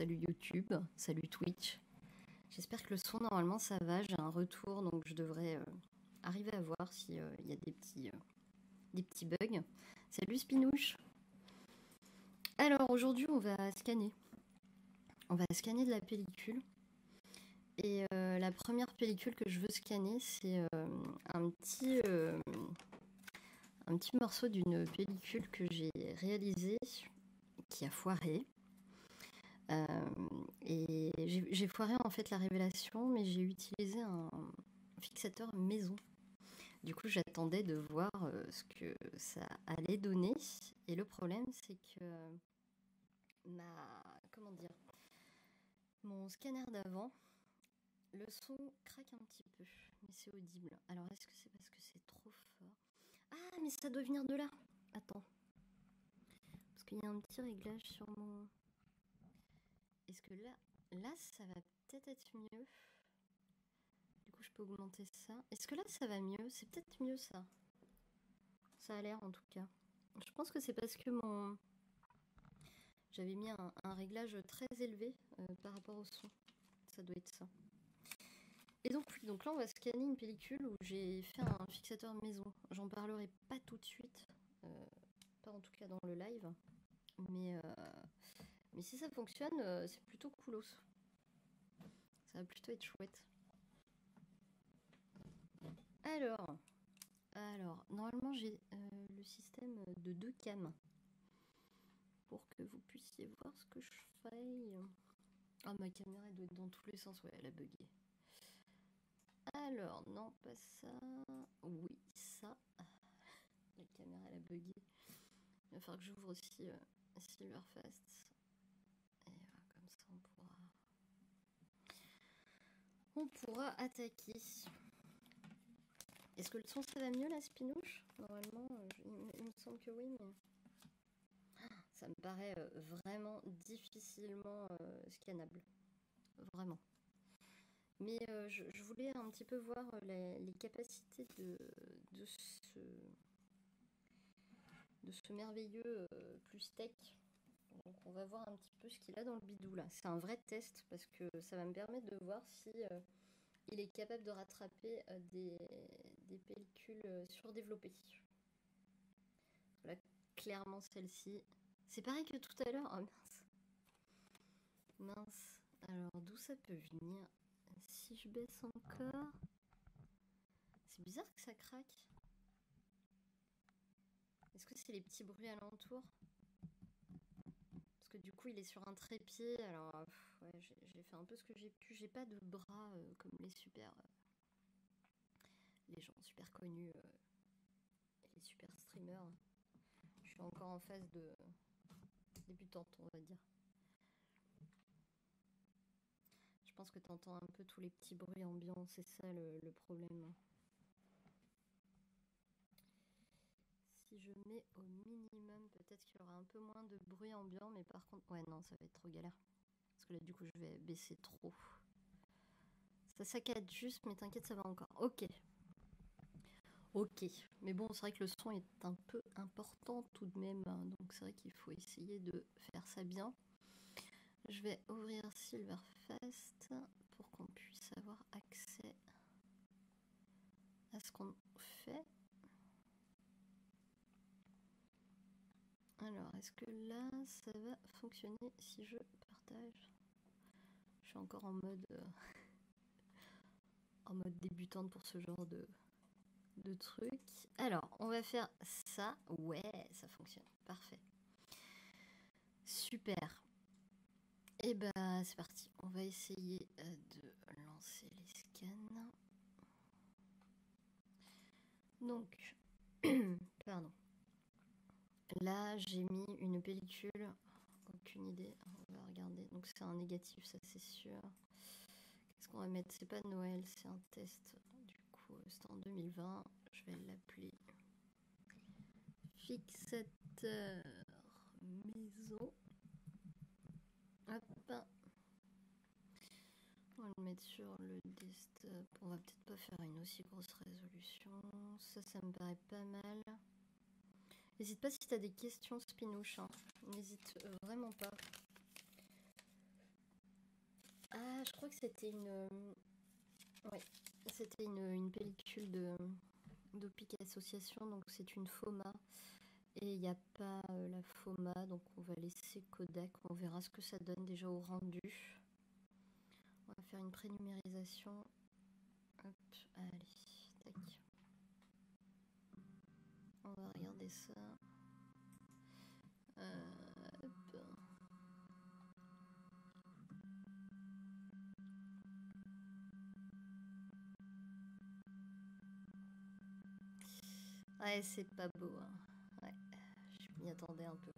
Salut YouTube, salut Twitch. J'espère que le son normalement ça va. J'ai un retour donc je devrais euh, arriver à voir s'il y a des petits, euh, des petits bugs. Salut Spinouche. Alors aujourd'hui on va scanner. On va scanner de la pellicule. Et euh, la première pellicule que je veux scanner c'est un petit morceau d'une pellicule que j'ai réalisée qui a foiré. Euh, et j'ai foiré en fait la révélation, mais j'ai utilisé un fixateur maison. Du coup, j'attendais de voir euh, ce que ça allait donner. Et le problème, c'est que ma. Comment dire Mon scanner d'avant, le son craque un petit peu, mais c'est audible. Alors, est-ce que c'est parce que c'est trop fort? Ah, mais ça doit venir de là Attends. Parce qu'il y a un petit réglage sur mon. Est-ce que là, là, ça va peut-être être mieux? Du coup, je peux augmenter ça. Est-ce que là, ça va mieux? C'est peut-être mieux ça. Ça a l'air en tout cas. Je pense que c'est parce que mon. J'avais mis un, réglage très élevé euh, par rapport au son. Ça doit être ça. Et donc, donc là, on va scanner une pellicule où j'ai fait un fixateur maison. J'en parlerai pas tout de suite. Euh, pas en tout cas dans le live. Mais, euh, mais si ça fonctionne, euh, c'est plutôt coolos. Ça va plutôt être chouette. Alors, alors normalement j'ai euh, le système de deux cams pour que vous puissiez voir ce que je fais. Ah, ma caméra doit être dans tous les sens. Ouais, elle a bugué. Alors, non, pas ça. Oui, ça. La caméra, elle a bugué. Il va falloir que j'ouvre aussi Silverfast. Et comme ça, on pourra... On pourra attaquer. Est-ce que le son, ça va mieux, la spinouche? Normalement, euh, il me semble que oui, mais... Ça me paraît euh, vraiment difficilement euh, scannable. Vraiment. Mais je, voulais un petit peu voir les, capacités de, ce, de ce merveilleux plus tech donc on va voir un petit peu ce qu'il a dans le bidou là. C'est un vrai test parce que ça va me permettre de voir si euh, il est capable de rattraper euh, des, pellicules euh, surdéveloppées. Voilà, clairement celle-ci. C'est pareil que tout à l'heure. Oh mince. Mince. Alors d'où ça peut venir? Si je baisse encore. C'est bizarre que ça craque. Est-ce que c'est les petits bruits alentours? Que du coup il est sur un trépied. Alors ouais, j'ai fait un peu ce que j'ai pu. J'ai pas de bras euh, comme les super, euh, les gens super connus, euh, les super streamers. Je suis encore en phase de débutante, on va dire. Je pense que tu entends un peu tous les petits bruits ambiants, c'est ça le problème. Si je mets au minimum, peut-être qu'il y aura un peu moins de bruit ambiant, mais par contre, ouais, non, ça va être trop galère. Parce que là, du coup, je vais baisser trop. Ça saccade juste, mais t'inquiète, ça va encore. Ok. Ok. Mais bon, c'est vrai que le son est un peu important tout de même. Hein, donc, c'est vrai qu'il faut essayer de faire ça bien. Je vais ouvrir Silverfast pour qu'on puisse avoir accès à ce qu'on fait. Alors, est-ce que là, ça va fonctionner si je partage? Je suis encore en mode euh, en mode débutante pour ce genre de, de truc. Alors, on va faire ça. Ouais, ça fonctionne. Parfait. Super. Et eh bah, ben, c'est parti. On va essayer euh, de lancer les scans. Donc, pardon. Là, j'ai mis une pellicule. Aucune idée. On va regarder. Donc, c'est un négatif, ça c'est sûr. Qu'est-ce qu'on va mettre? C'est pas Noël, c'est un test. Du coup, c'est en 2020. Je vais l'appeler fixateur maison. Hop. On va le mettre sur le desktop. On va peut-être pas faire une aussi grosse résolution. Ça, ça me paraît pas mal. N'hésite pas si tu as des questions, Spinouche. Hein. N'hésite vraiment pas. Ah, je crois que c'était une... Oui, c'était une, pellicule de d'Opic Association, donc c'est une FOMA. Et il n'y a pas euh, la FOMA, donc on va laisser Kodak. On verra ce que ça donne déjà au rendu. On va faire une prénumérisation. Hop, allez, tac. On va regarder ça. Euh, Ouais, c'est pas beau. Hein. Ouais, je m'y attendais un peu.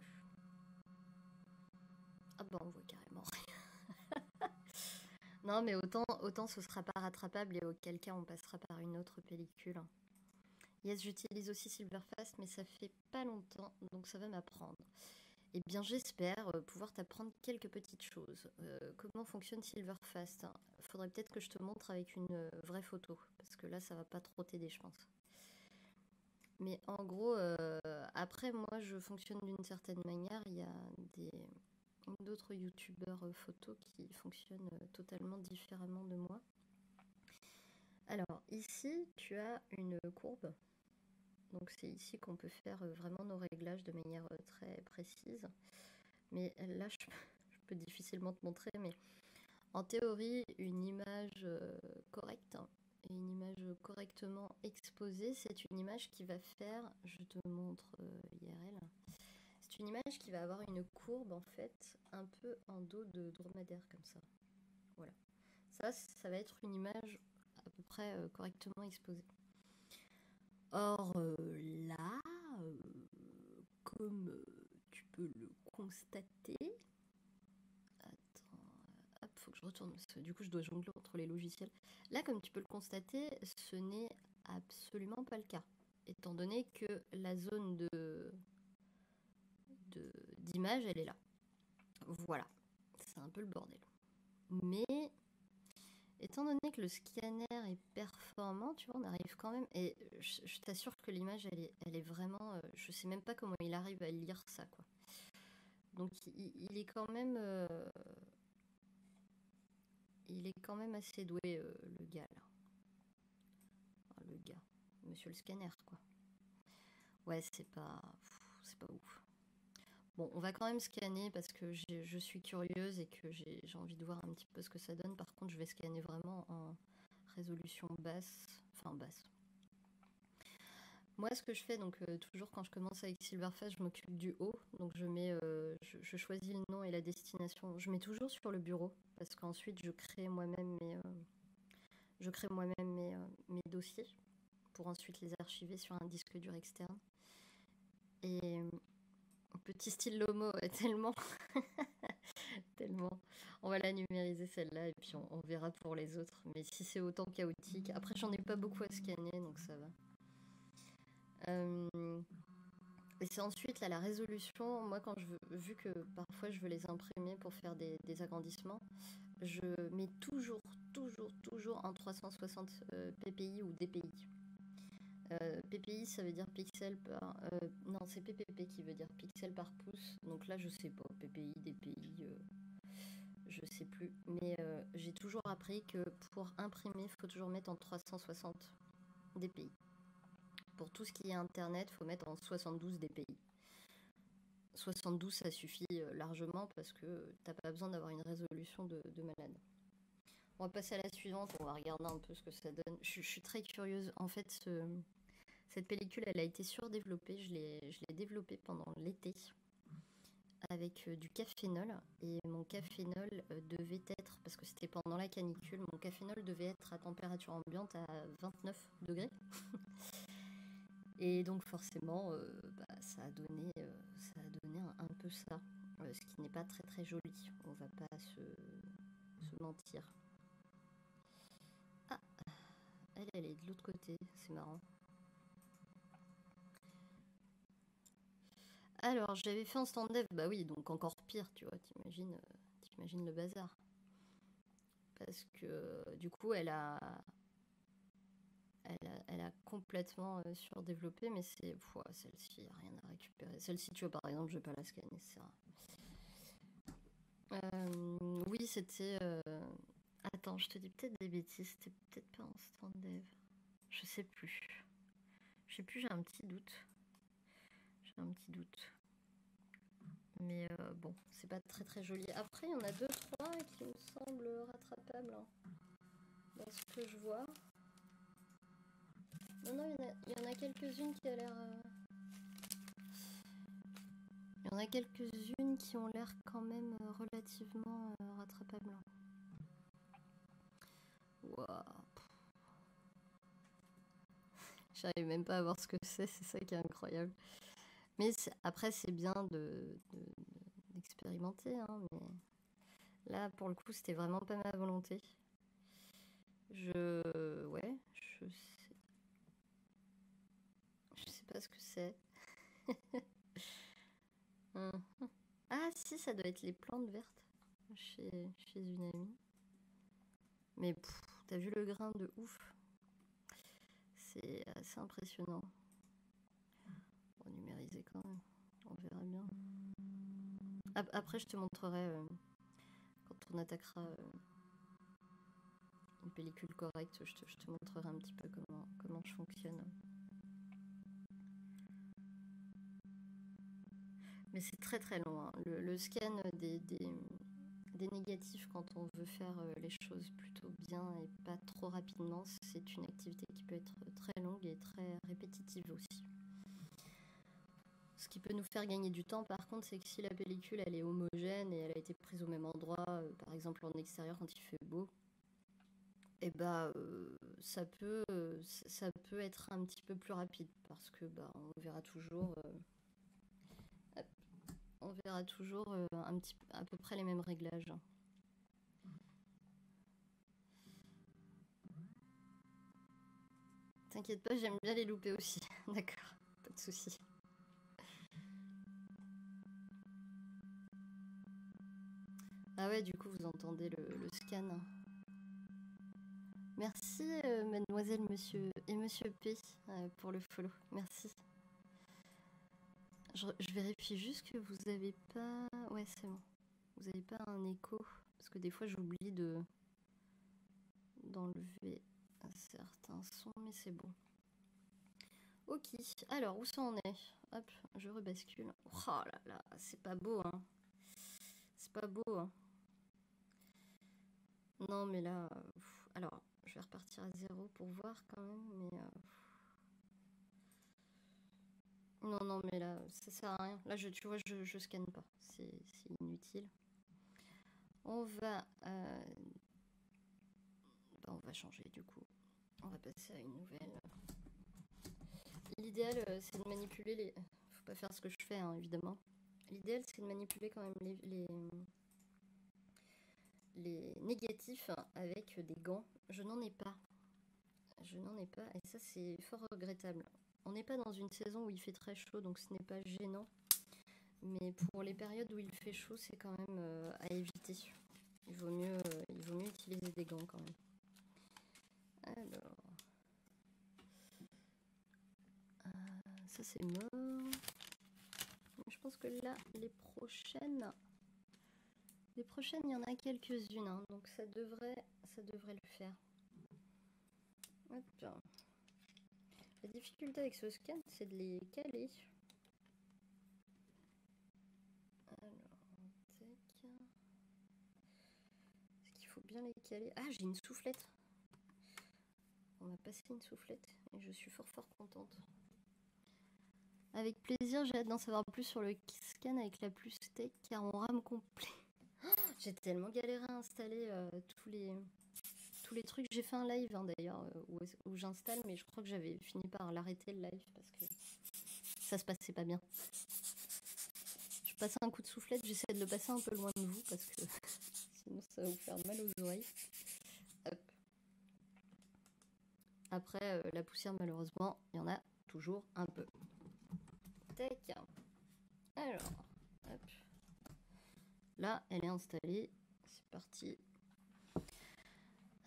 Ah bah on voit carrément rien. non mais autant, autant ce sera pas rattrapable et auquel cas on passera par une autre pellicule. Yes, j'utilise aussi Silverfast mais ça fait pas longtemps donc ça va m'apprendre. Eh bien j'espère euh, pouvoir t'apprendre quelques petites choses. Euh, comment fonctionne Silverfast Faudrait peut-être que je te montre avec une euh, vraie photo parce que là ça va pas trop t'aider je pense. Mais en gros, après, moi, je fonctionne d'une certaine manière. Il y a d'autres youtubeurs photos qui fonctionnent totalement différemment de moi. Alors, ici, tu as une courbe. Donc, c'est ici qu'on peut faire vraiment nos réglages de manière très précise. Mais là, je, peux difficilement te montrer. Mais en théorie, une image correcte et une image correctement exposée, c'est une image qui va faire, je te montre euh, IRL, c'est une image qui va avoir une courbe en fait un peu en dos de dromadaire comme ça. Voilà. Ça, ça va être une image à peu près euh, correctement exposée. Or euh, là, comme tu peux le constater, faut que je retourne parce que du coup je dois jongler entre les logiciels. Là, comme tu peux le constater, ce n'est absolument pas le cas, étant donné que la zone de d'image, elle est là. Voilà, c'est un peu le bordel. Mais étant donné que le scanner est performant, tu vois, on arrive quand même. Et je, t'assure que l'image, elle est, vraiment. Euh, je sais même pas comment il arrive à lire ça, quoi. Donc il, est quand même. Euh, il est quand même assez doué, euh, le gars, là. le gars. Monsieur le scanner, quoi. Ouais, c'est pas... C'est pas ouf. Bon, on va quand même scanner parce que je suis curieuse et que j'ai envie de voir un petit peu ce que ça donne. Par contre, je vais scanner vraiment en résolution basse. Enfin, basse. Moi, ce que je fais, donc euh, toujours quand je commence avec Silverfast, je m'occupe du haut. Donc je mets, euh, je, choisis le nom et la destination. Je mets toujours sur le bureau parce qu'ensuite je crée moi-même mes, euh, moi-même mes, dossiers pour ensuite les archiver sur un disque dur externe. Et petit style Lomo, tellement, tellement. On va la numériser celle-là et puis on, verra pour les autres. Mais si c'est autant chaotique, après j'en ai pas beaucoup à scanner donc ça va. Euh, et c'est ensuite là, la résolution. Moi, quand je veux, vu que parfois je veux les imprimer pour faire des, agrandissements, je mets toujours, toujours, toujours en 360 euh, ppi ou dpi. Euh, ppi, ça veut dire pixel par. non, c'est ppp qui veut dire pixel par pouce. Donc là, je sais pas. ppi, dpi, je sais plus. Mais j'ai toujours appris que pour imprimer, faut toujours mettre en 360 dpi. Pour tout ce qui est Internet, faut mettre en 72 dpi. 72, ça suffit euh, largement parce que t'as pas besoin d'avoir une résolution de, malade. On va passer à la suivante, on va regarder un peu ce que ça donne. Je, suis très curieuse. En fait, cette pellicule, elle a été surdéveloppée. Je l'ai développée pendant l'été avec euh, du cafénol. Et mon cafénol euh, devait être, parce que c'était pendant la canicule, mon cafénol devait être à température ambiante à 29 degrés. Et donc forcément, euh, bah, ça a donné, ça a donné un, peu ça, ce qui n'est pas très très joli. On va pas se, mentir. Elle, est de l'autre côté, c'est marrant. Alors, j'avais fait un stand dev, bah oui, donc encore pire, tu vois, t'imagines, t'imagines le bazar. Parce que du coup, elle a, elle, a, complètement euh, surdéveloppé, mais c'est celle-ci, rien à récupérer. Celle-ci, tu vois, par exemple, je vais pas la scanner, c'est euh, oui, c'était. Euh, attends, je te dis peut-être des bêtises. C'était peut-être pas en stand dev. Je sais plus. Je sais plus, j'ai un petit doute. J'ai un petit doute. Mais bon, c'est pas très très joli. Après, il y en a deux, trois qui me semblent rattrapables. Hein, dans ce que je vois. Non, non, il y en a, quelques-unes qui a l'air. Euh, il y en a quelques-unes qui ont l'air quand même euh, relativement euh, rattrapables. J'arrive même pas à voir ce que c'est, c'est ça qui est incroyable. Mais après, c'est bien d'expérimenter. De, hein, mais là, pour le coup, c'était vraiment pas ma volonté. Je. Ouais, je ce que c'est. Mhm. ah si, ça doit être les plantes vertes chez, chez une amie. Mais t'as vu le grain de ouf? C'est assez impressionnant. On va numériser quand même. On verra bien. Après, je te montrerai euh, quand on attaquera euh, une pellicule correcte. Je te, je te montrerai un petit peu comment, comment je fonctionne. Mais c'est très très long. Hein. Le, scan des, des, négatifs quand on veut faire euh, les choses plutôt bien et pas trop rapidement, c'est une activité qui peut être très longue et très répétitive aussi. Ce qui peut nous faire gagner du temps par contre, c'est que si la pellicule elle est homogène et elle a été prise au même endroit, euh, par exemple en extérieur quand il fait beau, et eh bah euh, ça peut ça peut être un petit peu plus rapide parce que bah on verra toujours on verra toujours euh, à peu près les mêmes réglages. T'inquiète pas, j'aime bien les louper aussi. D'accord, pas de souci. Ah ouais, du coup, vous entendez le, scan. Merci, euh, mademoiselle, monsieur et monsieur P, euh, pour le follow. Merci. Je, vérifie juste que vous avez pas... Ouais, c'est bon. Vous avez pas un écho. Parce que des fois, j'oublie de d'enlever certains sons, mais c'est bon. Ok, alors où ça en est? Hop, je rebascule. Oh là là, c'est pas beau, hein. C'est pas beau, hein. Non, mais là... alors, je vais repartir à zéro pour voir quand même, mais... Euh, non, non, mais là, ça sert à rien. Là, je, tu vois, je, je scanne pas. C'est inutile. On va... Euh, bah, on va changer du coup. On va passer à une nouvelle. L'idéal, euh, c'est de manipuler les... Faut pas faire ce que je fais, hein, évidemment. L'idéal, c'est de manipuler quand même les, les, les négatifs avec des gants. Je n'en ai pas. Je n'en ai pas. Et ça, c'est fort regrettable. On n'est pas dans une saison où il fait très chaud, donc ce n'est pas gênant. Mais pour les périodes où il fait chaud, c'est quand même euh, à éviter. Il vaut, mieux, euh, il vaut mieux utiliser des gants quand même. Alors. Euh, ça c'est mort. Je pense que là, les prochaines... Les prochaines, il y en a quelques-unes, hein, donc ça devrait, ça devrait le faire. Hop. La difficulté avec ce scan, c'est de les caler. Alors, tac. Est-ce qu'il faut bien les caler? Ah, j'ai une soufflette. On m'a passé une soufflette et je suis fort fort contente. Avec plaisir, j'ai hâte d'en savoir plus sur le scan avec la plus tech car on rame complet. j'ai tellement galéré à installer euh, tous les les trucs. J'ai fait un live hein, d'ailleurs euh, où, j'installe, mais je crois que j'avais fini par l'arrêter le live parce que ça se passait pas bien. Je passe un coup de soufflette, j'essaie de le passer un peu loin de vous parce que sinon ça va vous faire mal aux oreilles. Après, euh, la poussière, malheureusement, il y en a toujours un peu. Tac. Alors, hop. Là, elle est installée. C'est parti.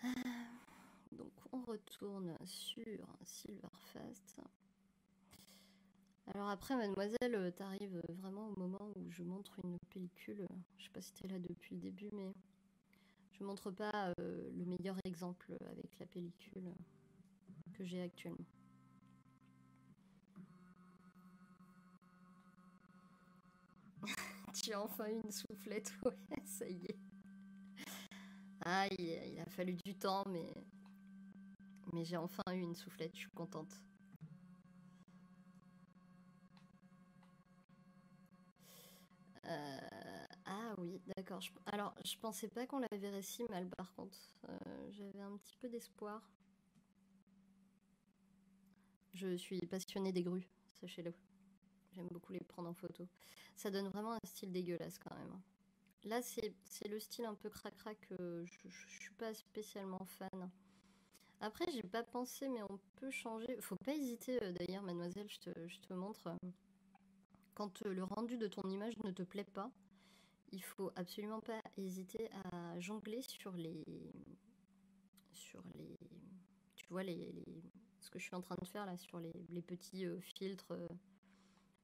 Donc on retourne sur Silverfast. Alors après, mademoiselle, t'arrives vraiment au moment où je montre une pellicule. Je sais pas si t'es là depuis le début, mais je montre pas euh, le meilleur exemple avec la pellicule que j'ai actuellement. tu as enfin une soufflette, ouais, ça y est. Ah, il, a fallu du temps, mais, mais j'ai enfin eu une soufflette, je suis contente. Euh, ah oui, d'accord. Alors, je pensais pas qu'on la verrait si mal, par contre. Euh, j'avais un petit peu d'espoir. Je suis passionnée des grues, sachez-le. J'aime beaucoup les prendre en photo. Ça donne vraiment un style dégueulasse quand même. Là, c'est le style un peu crac-crac que je, je, suis pas spécialement fan. Après, j'ai pas pensé, mais on peut changer. Faut pas hésiter, euh, d'ailleurs, mademoiselle, je te, je te montre. Quand euh, le rendu de ton image ne te plaît pas, il faut absolument pas hésiter à jongler sur les. Sur les. Tu vois, les, ce que je suis en train de faire là, sur les, petits euh, filtres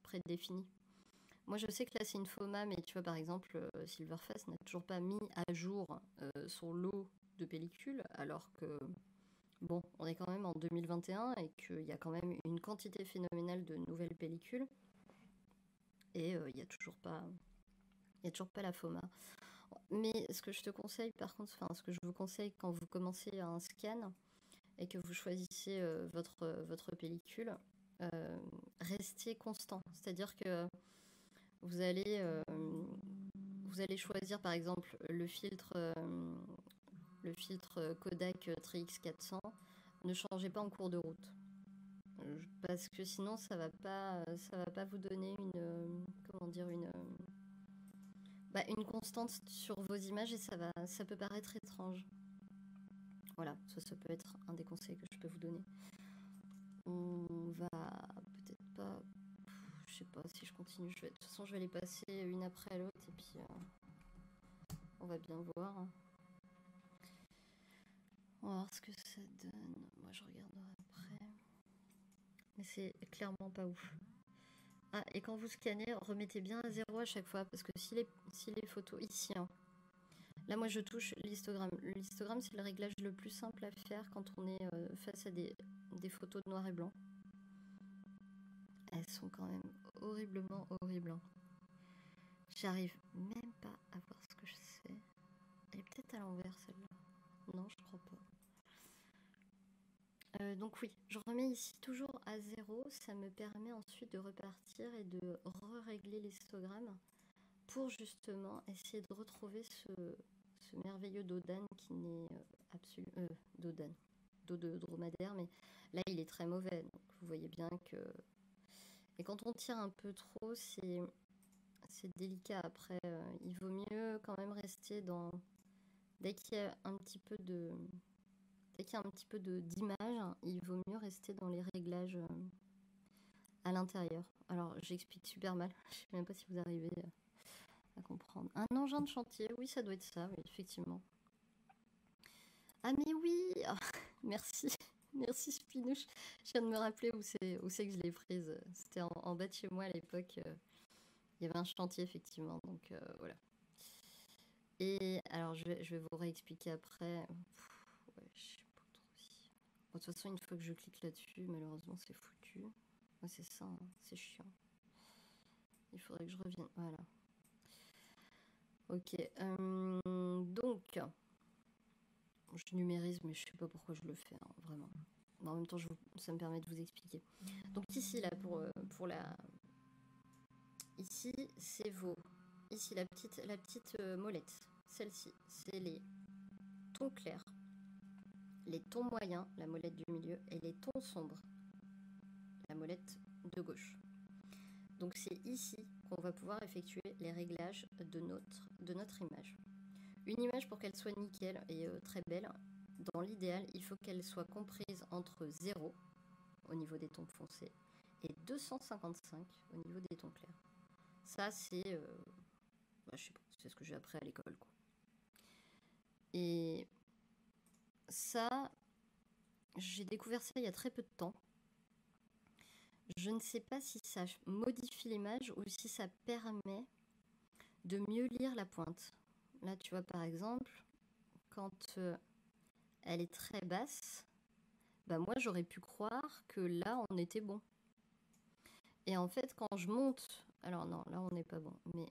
prédéfinis. Moi, je sais que là, c'est une FOMA, mais tu vois, par exemple, euh, Silverface n'a toujours pas mis à jour euh, son lot de pellicules, alors que, bon, on est quand même en 2021 et qu'il y a quand même une quantité phénoménale de nouvelles pellicules. Et euh, il n'y a toujours pas... A toujours pas la FOMA. Mais ce que je te conseille, par contre, enfin, ce que je vous conseille quand vous commencez un scan et que vous choisissez votre, votre pellicule, restez constant. C'est-à-dire que vous allez, euh, vous allez choisir par exemple le filtre, euh, le filtre Kodak TriX400. Ne changez pas en cours de route. Parce que sinon ça va pas ça va pas vous donner une comment dire une bah, une constante sur vos images et ça va ça peut paraître étrange. Voilà ça ça peut être un des conseils que je peux vous donner. On va peut-être pas sais pas si je continue. Je vais, de toute façon, je vais les passer une après l'autre et puis euh, on va bien voir. On va voir ce que ça donne. Moi, je regarderai après. Mais c'est clairement pas ouf. Ah, et quand vous scannez, remettez bien à zéro à chaque fois parce que si les, si les photos ici, hein, là moi je touche l'histogramme. L'histogramme c'est le réglage le plus simple à faire quand on est euh, face à des, des photos de noir et blanc. Elles sont quand même horriblement horribles. Hein. J'arrive même pas à voir ce que je sais. Elle est peut-être à l'envers celle-là. Non, je crois pas. Euh, donc oui, je remets ici toujours à zéro. Ça me permet ensuite de repartir et de re-régler l'histogramme pour justement essayer de retrouver ce, merveilleux Dodan qui n'est euh, absolument... Euh, Dodan. Dos de dromadaire, mais là il est très mauvais. Donc vous voyez bien que et quand on tire un peu trop, c'est délicat après. Euh, il vaut mieux quand même rester dans. Dès qu'il y a un petit peu de. Dès qu'il y a un petit peu d'image, il vaut mieux rester dans les réglages euh, à l'intérieur. Alors j'explique super mal. Je sais même pas si vous arrivez euh, à comprendre. Un engin de chantier, oui, ça doit être ça, oui, effectivement. Ah mais oui Merci Merci Spinouche. Je viens de me rappeler où c'est que je l'ai prise. C'était en, bas de chez moi à l'époque. Euh, il y avait un chantier effectivement, donc euh, voilà. Et alors je vais, je vais vous réexpliquer après. sais pas trop si. de toute façon, une fois que je clique là-dessus, malheureusement c'est foutu. Ouais, c'est ça, hein. c'est chiant. Il faudrait que je revienne. Voilà. Ok. Euh, donc, je numérise, mais je sais pas pourquoi je le fais, hein, vraiment. en même temps, ça me permet de vous expliquer. Donc ici, là, pour, euh, la... Ici, c'est vos... Ici, la petite, euh, molette. Celle-ci, c'est les tons clairs, les tons moyens, la molette du milieu, et les tons sombres, la molette de gauche. Donc c'est ici qu'on va pouvoir effectuer les réglages de notre image. Une image pour qu'elle soit nickel et euh, très belle, dans l'idéal, il faut qu'elle soit comprise entre 0 au niveau des tons foncés et 255 au niveau des tons clairs. Ça, c'est. Euh, bah, je sais pas, c'est ce que j'ai appris à l'école, quoi. Et ça, j'ai découvert ça il y a très peu de temps. Je ne sais pas si ça modifie l'image ou si ça permet de mieux lire la pointe. Là, tu vois, par exemple, quand euh, elle est très basse, bah moi, j'aurais pu croire que là, on était bon. Et en fait, quand je monte, alors non, là, on n'est pas bon, mais...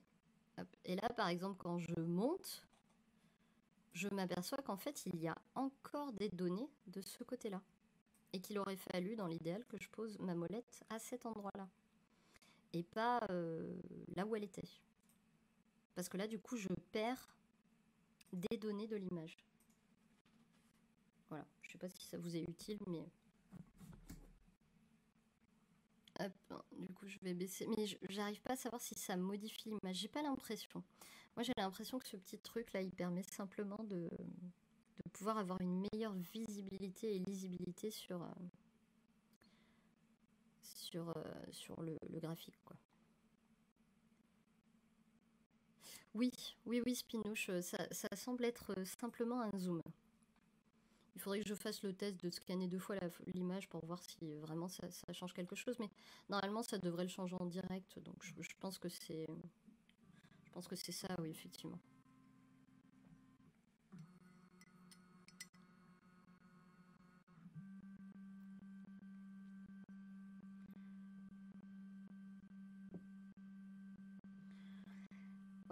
Et là, par exemple, quand je monte, je m'aperçois qu'en fait, il y a encore des données de ce côté-là. Et qu'il aurait fallu, dans l'idéal, que je pose ma molette à cet endroit-là. Et pas euh, là où elle était. Parce que là, du coup, je perds des données de l'image. Voilà, je sais pas si ça vous est utile, mais... Du coup, je vais baisser. Mais j'arrive pas à savoir si ça modifie l'image. J'ai pas l'impression. Moi, j'ai l'impression que ce petit truc-là, il permet simplement de, pouvoir avoir une meilleure visibilité et lisibilité sur, euh, euh, le, graphique. Oui, oui, oui, Spinouche, ça, ça, semble être simplement un zoom. Il faudrait que je fasse le test de scanner deux fois l'image pour voir si vraiment ça, change quelque chose, mais normalement ça devrait le changer en direct, donc je pense que c'est, je pense que c'est ça, oui, effectivement.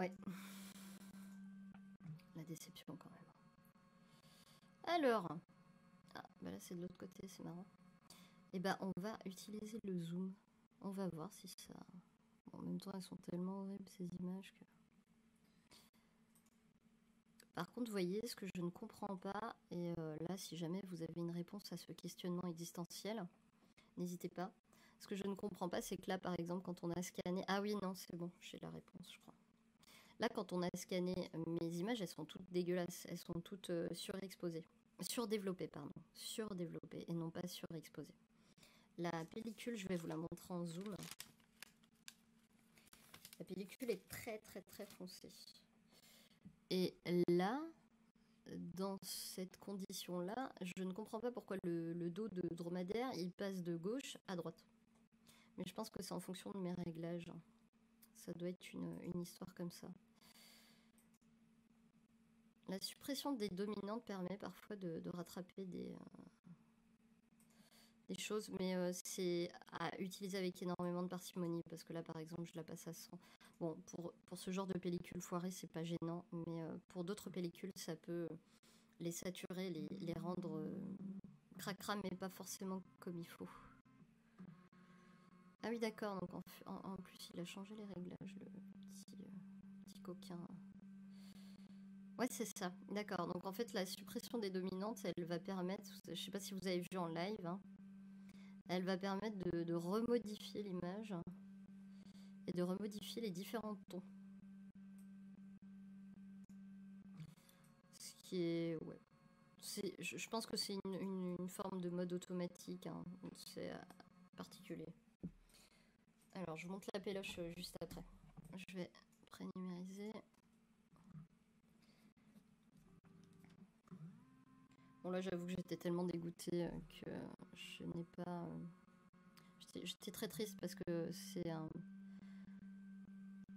Ouais. La déception quand même. Alors. Ah, bah là c'est de l'autre côté, c'est marrant. Et eh bah on va utiliser le zoom. On va voir si ça... en même temps elles sont tellement horribles ces images que... Par contre, voyez, ce que je ne comprends pas, et euh, là, si jamais vous avez une réponse à ce questionnement existentiel, n'hésitez pas. Ce que je ne comprends pas, c'est que là, par exemple, quand on a scanné... Ah oui, non, c'est bon, j'ai la réponse, je crois. Là, quand on a scanné mes images, elles sont toutes dégueulasses. Elles sont toutes euh, surexposées. Surdéveloppées, pardon. Surdéveloppées et non pas surexposées. La pellicule, je vais vous la montrer en zoom. La pellicule est très très très foncée. Et là, dans cette condition-là, je ne comprends pas pourquoi le, dos de dromadaire, il passe de gauche à droite. Mais je pense que c'est en fonction de mes réglages. Ça doit être une histoire comme ça. La suppression des dominantes permet parfois de, rattraper des, euh, des choses, mais euh, c'est à utiliser avec énormément de parcimonie, parce que là, par exemple, je la passe à 100. Bon, pour, ce genre de pellicule foirée, c'est pas gênant, mais euh, pour d'autres pellicules, ça peut les saturer, les, rendre cracra, mais pas forcément comme il faut. Ah oui, d'accord, donc en, plus, il a changé les réglages, le petit coquin. Ouais, c'est ça. D'accord. Donc en fait, la suppression des dominantes, elle va permettre, je sais pas si vous avez vu en live, hein, elle va permettre de, remodifier l'image et de remodifier les différents tons. Ce qui est, je pense que c'est une, forme de mode automatique. Hein. C'est euh, particulier. Alors, je monte la péloche euh, juste après. Je vais prénumériser. Bon là j'avoue que j'étais tellement dégoûtée euh, que je n'ai pas... Euh, j'étais très triste parce que c'est un...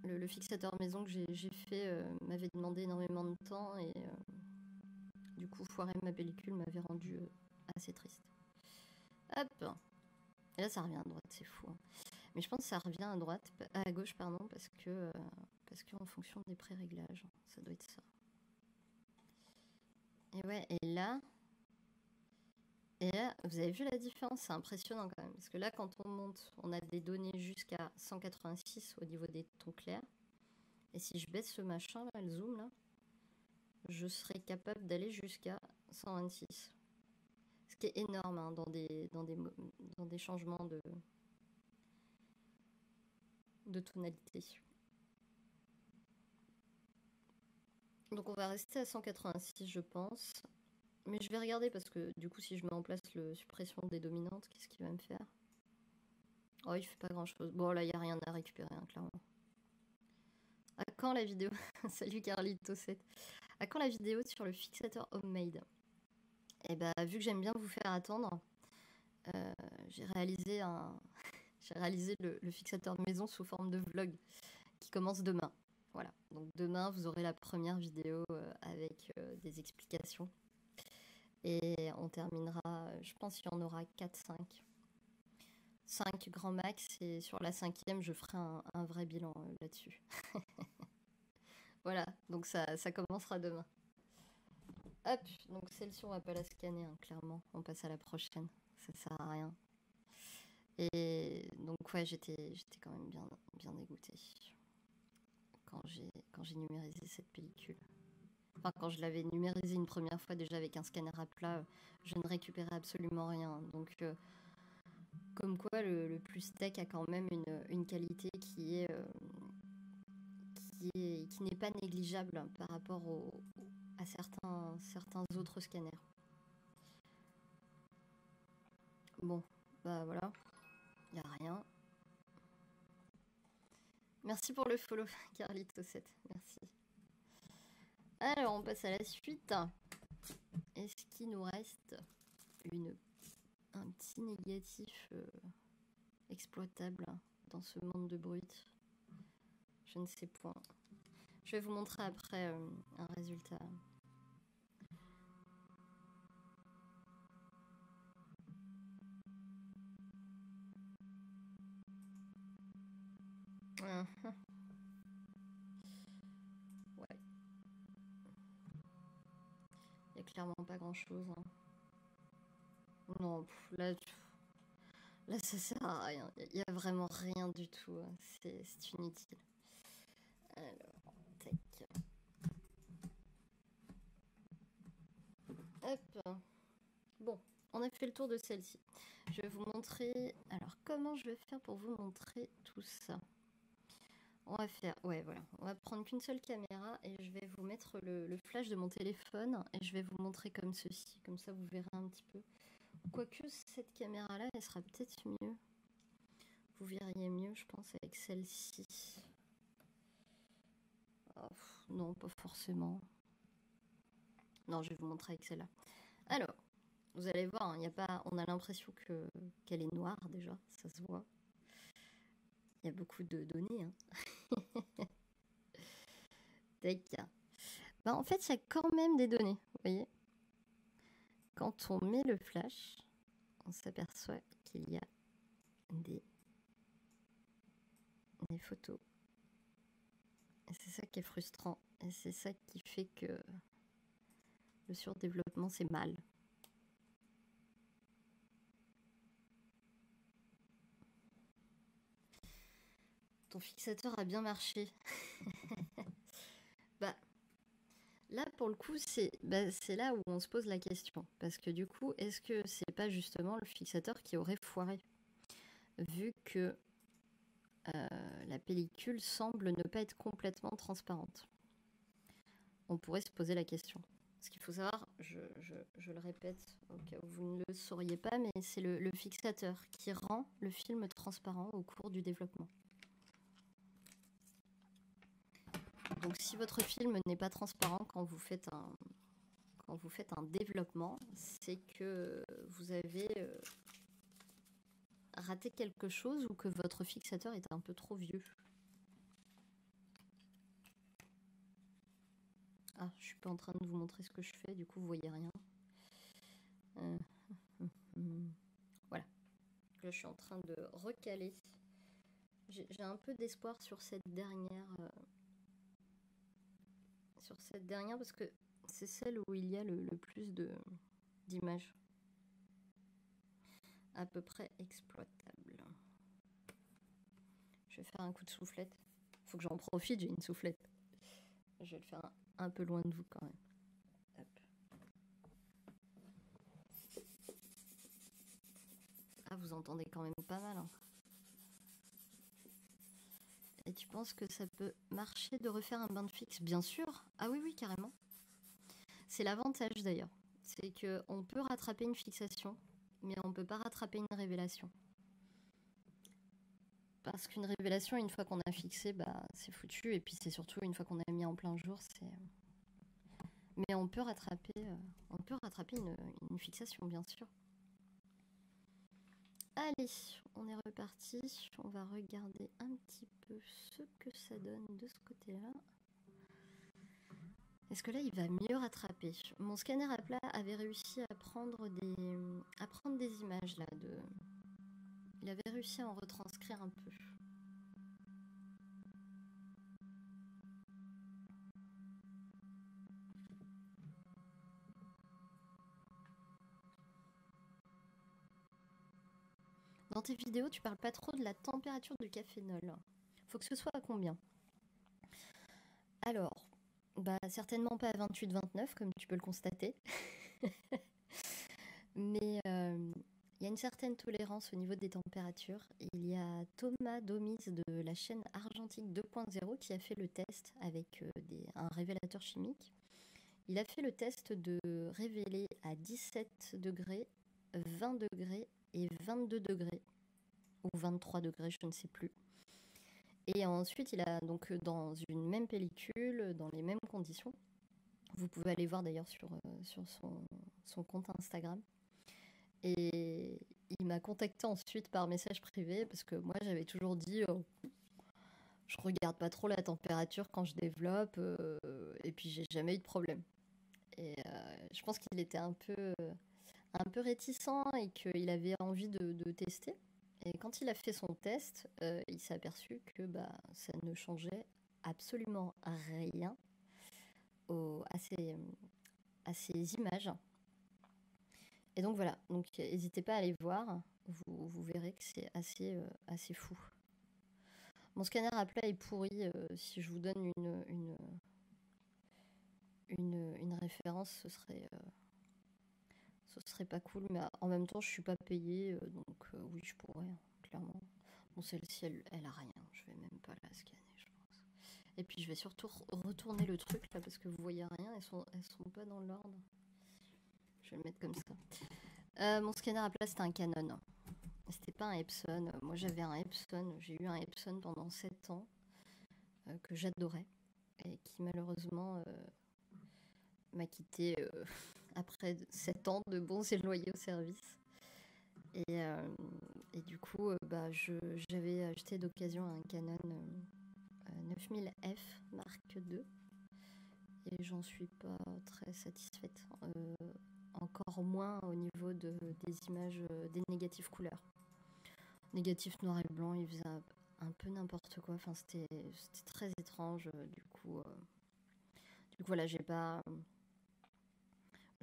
Le, fixateur maison que j'ai fait euh, m'avait demandé énormément de temps et du coup foirer ma pellicule m'avait rendu assez triste. Hop Et là ça revient à droite, c'est fou. Hein. Mais je pense que ça revient à droite, à gauche pardon, parce que parce qu'en fonction des pré-réglages, ça doit être ça. Et ouais, et là, et vous avez vu la différence? C'est impressionnant quand même. Parce que là, quand on monte, on a des données jusqu'à 186 au niveau des tons clairs. Et si je baisse ce machin, là, le zoom, là, je serais capable d'aller jusqu'à 126. Ce qui est énorme hein, dans, des, changements de tonalité. Donc on va rester à 186 je pense. Mais je vais regarder parce que du coup, si je mets en place le suppression des dominantes, qu'est-ce qu'il va me faire? Oh, il fait pas grand chose. Bon, là, il n'y a rien à récupérer, hein, clairement. À quand la vidéo Salut Carlito7. À quand la vidéo sur le fixateur homemade? Eh bah, vu que j'aime bien vous faire attendre, j'ai réalisé, un... réalisé le, le, fixateur maison sous forme de vlog qui commence demain. Voilà, donc demain vous aurez la première vidéo avec des explications. Et on terminera, je pense qu'il y en aura 4-5. 5 grands max et sur la cinquième je ferai un, vrai bilan là-dessus. voilà, donc ça, ça commencera demain. Hop, donc celle-ci on va pas la scanner hein, clairement, on passe à la prochaine, ça sert à rien. Et donc ouais j'étais j'étais quand même bien, bien dégoûtée quand j'ai numérisé cette pellicule. Enfin quand je l'avais numérisé une première fois déjà avec un scanner à plat, je ne récupérais absolument rien. Donc euh, comme quoi le, plus tech a quand même une, qualité qui est, euh, qui n'est pas négligeable par rapport à certains, certains autres scanners. Bon, bah voilà, il n'y a rien. Merci pour le follow, Carlito7, merci. Alors, on passe à la suite. Est-ce qu'il nous reste un petit négatif euh, exploitable dans ce monde de brut? Je ne sais point. Je vais vous montrer après euh, un résultat. Ouais. Il n'y a clairement pas grand chose. Hein. Non, là, là ça sert à rien. Il n'y a vraiment rien du tout. Hein. C'est inutile. Alors. Hop. Bon, on a fait le tour de celle-ci. Je vais vous montrer... Alors, comment je vais faire pour vous montrer tout ça On va faire... Ouais, voilà. On va prendre qu'une seule caméra et je vais vous mettre le, flash de mon téléphone et je vais vous montrer comme ceci. Comme ça, vous verrez un petit peu. Quoique, cette caméra-là, elle sera peut-être mieux. Vous verriez mieux, je pense, avec celle-ci. Oh, non, pas forcément. Non, je vais vous montrer avec celle-là. Alors, vous allez voir, hein, y a pas, on a l'impression que qu'elle est noire déjà, ça se voit. Il y a beaucoup de données. Hein. Ben, en fait, il y a quand même des données, vous voyez. Quand on met le flash, on s'aperçoit qu'il y a des, des photos. Et c'est ça qui est frustrant. Et c'est ça qui fait que le surdéveloppement, c'est mal. Fixateur a bien marché. bah, là, pour le coup, c'est bah, là où on se pose la question. Parce que du coup, est-ce que c'est pas justement le fixateur qui aurait foiré? Vu que euh, la pellicule semble ne pas être complètement transparente. On pourrait se poser la question. Ce qu'il faut savoir, je, le répète au cas où vous ne le sauriez pas, mais c'est le, fixateur qui rend le film transparent au cours du développement. Donc si votre film n'est pas transparent quand vous faites un, quand vous faites un développement, c'est que vous avez euh, raté quelque chose ou que votre fixateur est un peu trop vieux. Ah, je suis pas en train de vous montrer ce que je fais, du coup vous voyez rien. Euh, voilà. Là, je suis en train de recaler. J'ai un peu d'espoir sur cette dernière. Euh, sur cette dernière parce que c'est celle où il y a le, plus de d'images. À peu près exploitable. Je vais faire un coup de soufflette. Faut que j'en profite, j'ai une soufflette. Je vais le faire un, un peu loin de vous quand même. Ah, vous entendez quand même pas mal. Hein. Et tu penses que ça peut marcher de refaire un bain de fixe? Bien sûr. Ah oui, oui, carrément. C'est l'avantage d'ailleurs. C'est qu'on peut rattraper une fixation, mais on ne peut pas rattraper une révélation. Parce qu'une révélation, une fois qu'on a fixé, bah, c'est foutu. Et puis c'est surtout une fois qu'on a mis en plein jour, c'est Mais on peut rattraper, euh, on peut rattraper une, fixation, bien sûr. Allez, on est reparti. On va regarder un petit peu ce que ça donne de ce côté-là. Est-ce que là, il va mieux rattraper? Mon scanner à plat avait réussi à prendre des, à prendre des images là. De... Il avait réussi à en retranscrire un peu. Dans tes vidéos, tu parles pas trop de la température du cafénol. Faut que ce soit à combien? Alors, bah certainement pas à 28-29 comme tu peux le constater. Mais euh, il y a une certaine tolérance au niveau des températures. Il y a Thomas Domis de la chaîne Argentique 2.0 qui a fait le test avec euh, un révélateur chimique. Il a fait le test de révéler à 17 degrés, 20 degrés et 22 degrés, ou 23 degrés, je ne sais plus. Et ensuite, il a donc dans une même pellicule, dans les mêmes conditions. Vous pouvez aller voir d'ailleurs sur, euh, sur son, compte Instagram. Et il m'a contacté ensuite par message privé parce que moi j'avais toujours dit oh, je regarde pas trop la température quand je développe euh, et puis j'ai jamais eu de problème. Et euh, je pense qu'il était un peu un peu réticent et qu'il avait envie de, tester. Et quand il a fait son test, euh, il s'est aperçu que bah, ça ne changeait absolument rien à, ces, images. Et donc voilà, donc n'hésitez pas à aller voir, vous, verrez que c'est assez, euh, assez fou. Mon scanner à plat est pourri, euh, si je vous donne une référence, ce serait ce serait pas cool, mais en même temps, je suis pas payée, euh, donc euh, oui, je pourrais, hein, clairement. Bon, celle-ci, elle, a rien, je vais même pas la scanner, je pense. Et puis, je vais surtout retourner le truc là, parce que vous voyez rien, elles sont, elles sont pas dans l'ordre. Je vais le mettre comme ça. Euh, mon scanner à place, c'était un Canon. C'était pas un Epson. Moi, j'avais un Epson. J'ai eu un Epson pendant 7 ans que j'adorais et qui malheureusement m'a quitté après 7 ans de bons et loyaux services. Et, euh, et du coup, euh, bah, j'avais acheté d'occasion un Canon 9000F euh, Mark II et j'en suis pas très satisfaite. encore moins au niveau de, des images, des négatifs couleurs. Négatif noir et blanc, il faisait un peu n'importe quoi. Enfin, c'était très étrange. Du coup, du coup voilà, j'ai pas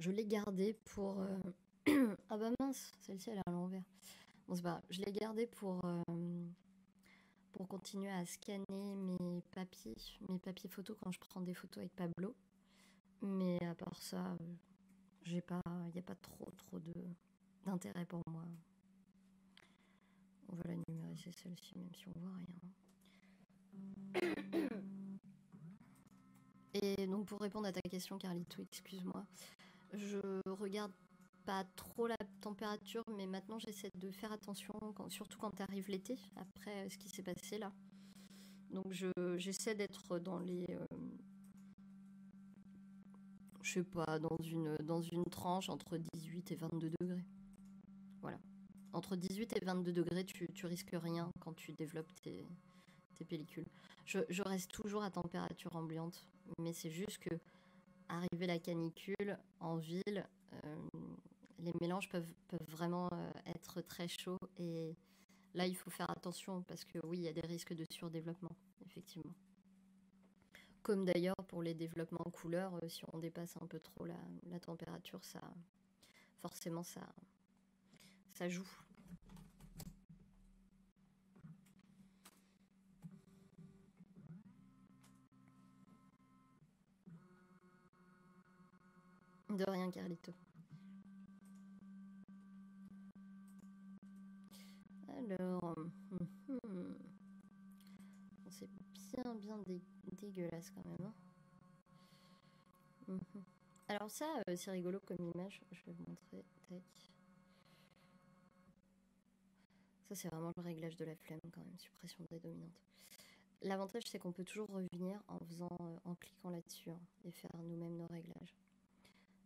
je l'ai gardé pour. Euh, ah bah mince, celle-ci elle est à l'envers. Bon, c'est pas Je l'ai gardé pour. Euh, pour continuer à scanner mes papiers, mes papiers photos quand je prends des photos avec Pablo. Mais à part ça, euh, il n'y a pas trop trop de d'intérêt pour moi. On va la numériser celle-ci, même si on voit rien. Et donc pour répondre à ta question, Carlito, excuse-moi, je regarde pas trop la température, mais maintenant j'essaie de faire attention, surtout quand arrive l'été, après ce qui s'est passé là. Donc j'essaie d'être dans les... Euh, je sais pas, dans une, dans une tranche entre 18 et 22 degrés. Voilà. Entre 18 et 22 degrés, tu, tu risques rien quand tu développes tes, tes pellicules. Je, je reste toujours à température ambiante, mais c'est juste que arriver la canicule en ville, euh, les mélanges peuvent, vraiment euh, être très chauds et là il faut faire attention parce que oui, il y a des risques de surdéveloppement, effectivement. Comme d'ailleurs pour les développements en couleur, euh, si on dépasse un peu trop la, température, ça forcément ça joue. De rien, Carlito. Alors, hum, hum. c'est bien, bien dégueulasse quand même. Hein. Hum, Alors ça, euh, c'est rigolo comme image. Je vais vous montrer. Ça, c'est vraiment le réglage de la flemme quand même, suppression des dominantes. L'avantage, c'est qu'on peut toujours revenir en euh, cliquant là-dessus hein, et faire nous-mêmes nos réglages.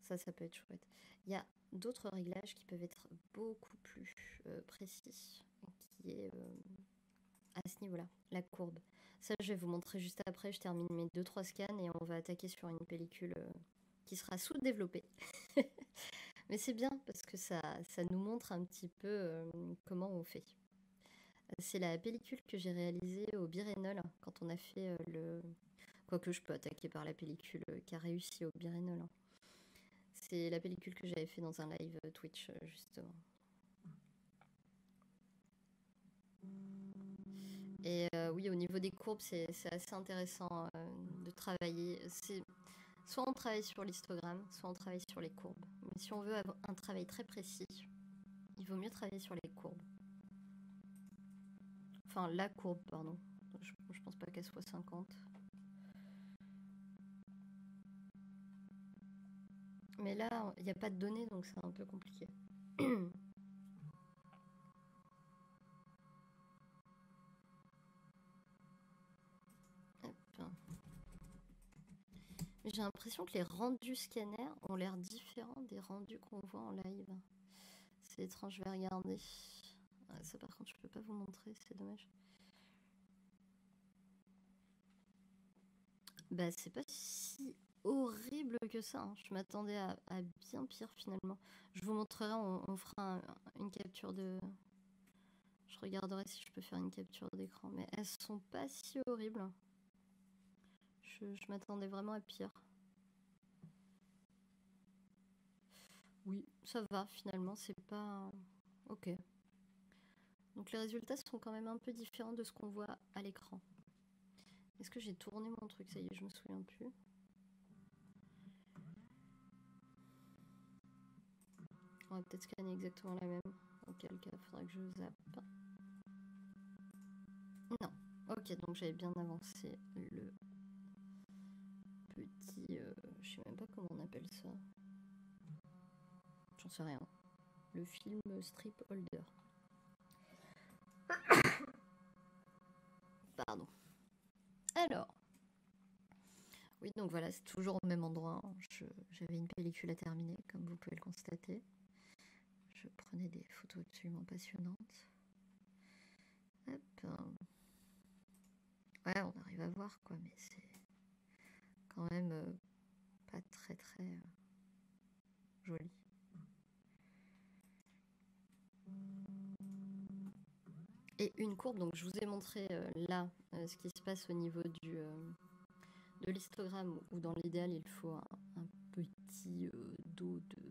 Ça, ça peut être chouette. Il y a d'autres réglages qui peuvent être beaucoup plus euh, précis, qui est euh, à ce niveau-là, la courbe. Ça, je vais vous montrer juste après. Je termine mes 2-3 scans et on va attaquer sur une pellicule euh, qui sera sous-développée. Mais c'est bien parce que ça, ça nous montre un petit peu comment on fait. C'est la pellicule que j'ai réalisée au birénol quand on a fait le. Quoique je peux attaquer par la pellicule qui a réussi au birénol. C'est la pellicule que j'avais fait dans un live Twitch, justement. Et euh, oui, au niveau des courbes, c'est assez intéressant euh, de travailler. Soit on travaille sur l'histogramme, soit on travaille sur les courbes. Mais si on veut avoir un travail très précis, il vaut mieux travailler sur les courbes. Enfin, la courbe, pardon. Je, je pense pas qu'elle soit 50. Mais là, il n'y a pas de données, donc c'est un peu compliqué. J'ai l'impression que les rendus scanners ont l'air différents des rendus qu'on voit en live. C'est étrange, je vais regarder. ça par contre je peux pas vous montrer, c'est dommage. Bah c'est pas si horrible que ça. Hein. Je m'attendais à, bien pire finalement. Je vous montrerai, on, fera une capture de... Je regarderai si je peux faire une capture d'écran. Mais elles sont pas si horribles. Je, m'attendais vraiment à pire. Oui, ça va finalement, c'est pas... Ok. Donc les résultats sont quand même un peu différents de ce qu'on voit à l'écran. Est-ce que j'ai tourné mon truc? Ça y est, je me souviens plus. Peut-être scanner exactement la même. Auquel cas, faudra que je zappe. Non. Ok, donc j'avais bien avancé le petit... Euh, je sais même pas comment on appelle ça. J'en sais rien. Le film strip holder. Pardon. Alors. Oui, donc voilà, c'est toujours au même endroit. J'avais une pellicule à terminer, comme vous pouvez le constater. Je prenais des photos absolument passionnantes. Hop. Ouais, on arrive à voir quoi, mais c'est quand même euh, pas très très euh, joli. Et une courbe, donc je vous ai montré euh, là ce qui se passe au niveau du, de l'histogramme, où dans l'idéal il faut un, petit dos de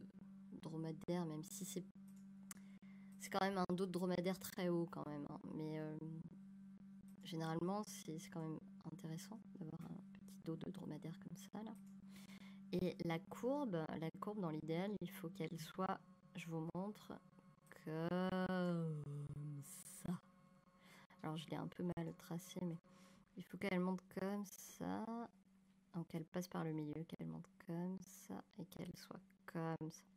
même si c'est c'est quand même un dos de dromadaire très haut quand même. Hein. Mais généralement c'est quand même intéressant d'avoir un dos de dromadaire comme ça là. Et la courbe, la courbe dans l'idéal, il faut qu'elle soit, je vous montre, comme ça. Alors je l'ai un peu mal tracé, mais il faut qu'elle monte comme ça. Donc elle passe par le milieu, qu'elle monte comme ça et qu'elle soit comme ça.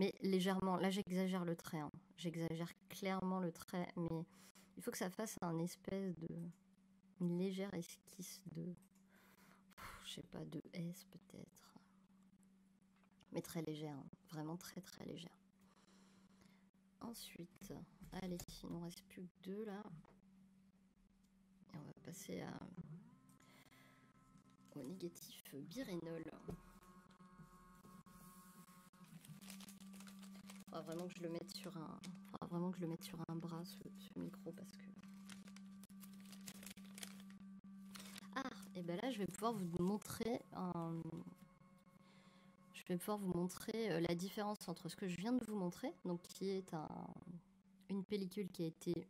Mais légèrement, là j'exagère le trait, hein. j'exagère clairement le trait, mais il faut que ça fasse un espèce de... une légère esquisse de je sais pas, de S peut-être. Mais très légère, hein. vraiment très très légère. Ensuite, allez, il nous reste plus que deux là. Et on va passer au négatif birénol. Faudra vraiment que je le mette sur un, vraiment que je le mette sur un bras ce micro parce que et ben là je vais pouvoir vous montrer je vais pouvoir vous montrer euh, la différence entre ce que je viens de vous montrer, donc qui est un, une pellicule qui a été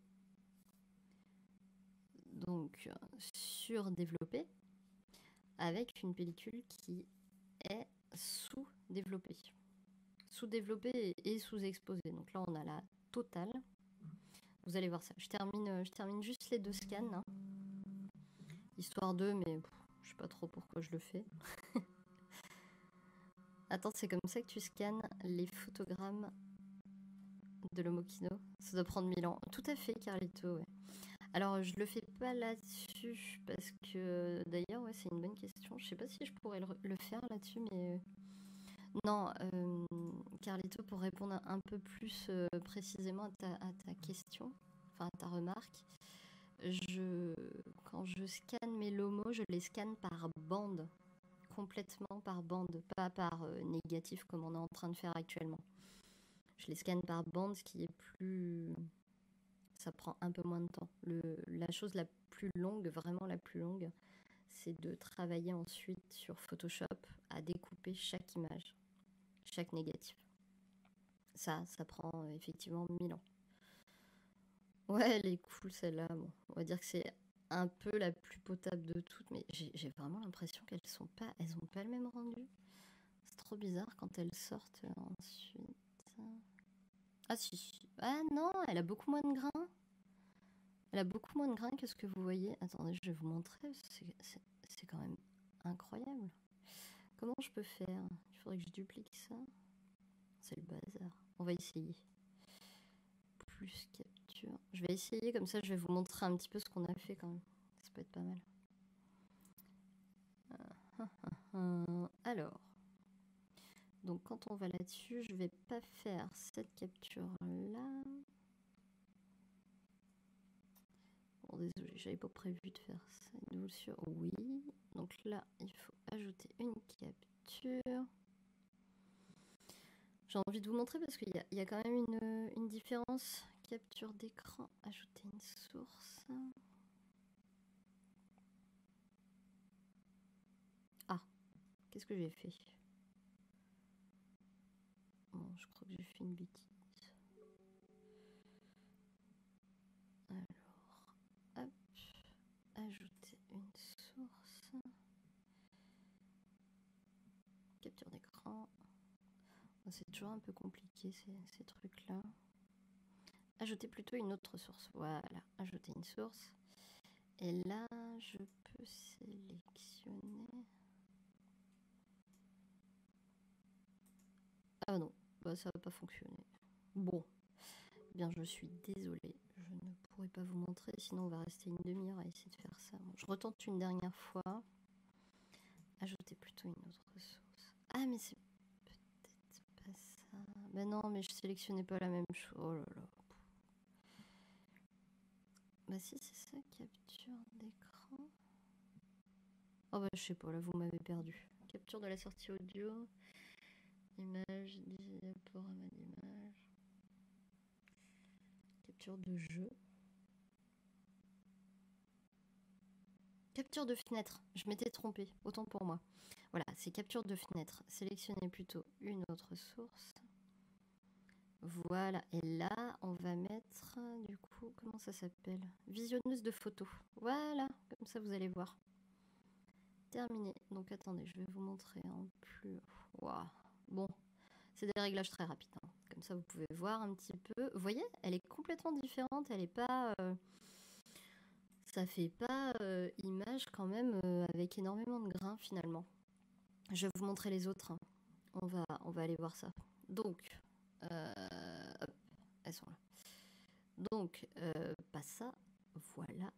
donc surdéveloppée avec une pellicule qui est sous-développée. Sous-développée et sous-exposée. Donc là on a la totale. Vous allez voir ça. Je termine, je termine juste les deux scans. Hein histoire d'eux, mais je sais pas trop pourquoi je le fais. Attends, c'est comme ça que tu scannes les photogrammes de l'Homokino Ça doit prendre mille ans. Tout à fait, Carlito, ouais. Alors, je le fais pas là-dessus parce que d'ailleurs, ouais, c'est une bonne question. Je sais pas si je pourrais le, faire là-dessus, mais Non, euh, Carlito, pour répondre un peu plus euh, précisément à ta, question, enfin à ta remarque, quand je scanne mes lomos, je les scanne par bande, complètement par bande, pas par euh, négatif comme on est en train de faire actuellement. Je les scanne par bande, ce qui est plus... Ça prend un peu moins de temps. La chose la plus longue, vraiment la plus longue, c'est de travailler ensuite sur Photoshop à découper chaque image, chaque négatif. Ça, ça prend euh, effectivement 1000 ans. Ouais, elle est cool celle-là. Bon, on va dire que c'est un peu la plus potable de toutes, mais j'ai vraiment l'impression qu'elles sont pas, elles ont pas le même rendu. C'est trop bizarre quand elles sortent ensuite. Ah si, ah non, elle a beaucoup moins de grains. Elle a beaucoup moins de grains que ce que vous voyez. Attendez, je vais vous montrer. C'est quand même incroyable. Comment je peux faire? Il faudrait que je duplique ça. C'est le bazar. On va essayer. Plus capture. Je vais essayer, comme ça je vais vous montrer un petit peu ce qu'on a fait quand même. Ça peut être pas mal. Alors. Donc quand on va là-dessus, je vais pas faire cette capture là. Bon désolé, j'avais pas prévu de faire ça. sur oui. Donc là, il faut ajouter une capture. J'ai envie de vous montrer parce qu'il y, y, a quand même une, une différence. Capture d'écran, ajouter une source. Ah, qu'est-ce que j'ai fait? Bon, je crois que j'ai fait une bêtise. Alors, hop, ajouter une source. Capture d'écran. C'est toujours un peu compliqué ces, trucs-là. Ajouter plutôt une autre source. Voilà, ajouter une source. Et là, je peux sélectionner. Ah non, bah, ça va pas fonctionner. Bon, eh bien je suis désolée, je ne pourrai pas vous montrer, sinon on va rester une demi-heure à essayer de faire ça. je retente une dernière fois. Ajouter plutôt une autre source. Ah mais c'est. Ben non, mais je sélectionnais pas la même chose. Oh là là. Bah si c'est ça, capture d'écran. Oh bah je sais pas, là vous m'avez perdu. Capture de la sortie audio. Image, diaporama d'image. Capture de jeu. Capture de fenêtre. Je m'étais trompée, autant pour moi. Voilà, c'est capture de fenêtre. Sélectionnez plutôt une autre source. Voilà, et là, on va mettre, du coup, comment ça s'appelle? Visionneuse de photos. Voilà, comme ça vous allez voir. Terminé. Donc attendez, je vais vous montrer en plus. Waouh Bon, c'est des réglages très rapides. Hein. Comme ça, vous pouvez voir un petit peu. Vous voyez, elle est complètement différente. Elle est pas. Euh, ça fait pas euh, image quand même euh, avec énormément de grains finalement. Je vais vous montrer les autres. Hein. On, va, on va aller voir ça. Donc, hop, elles sont là. Donc, pas ça. Voilà.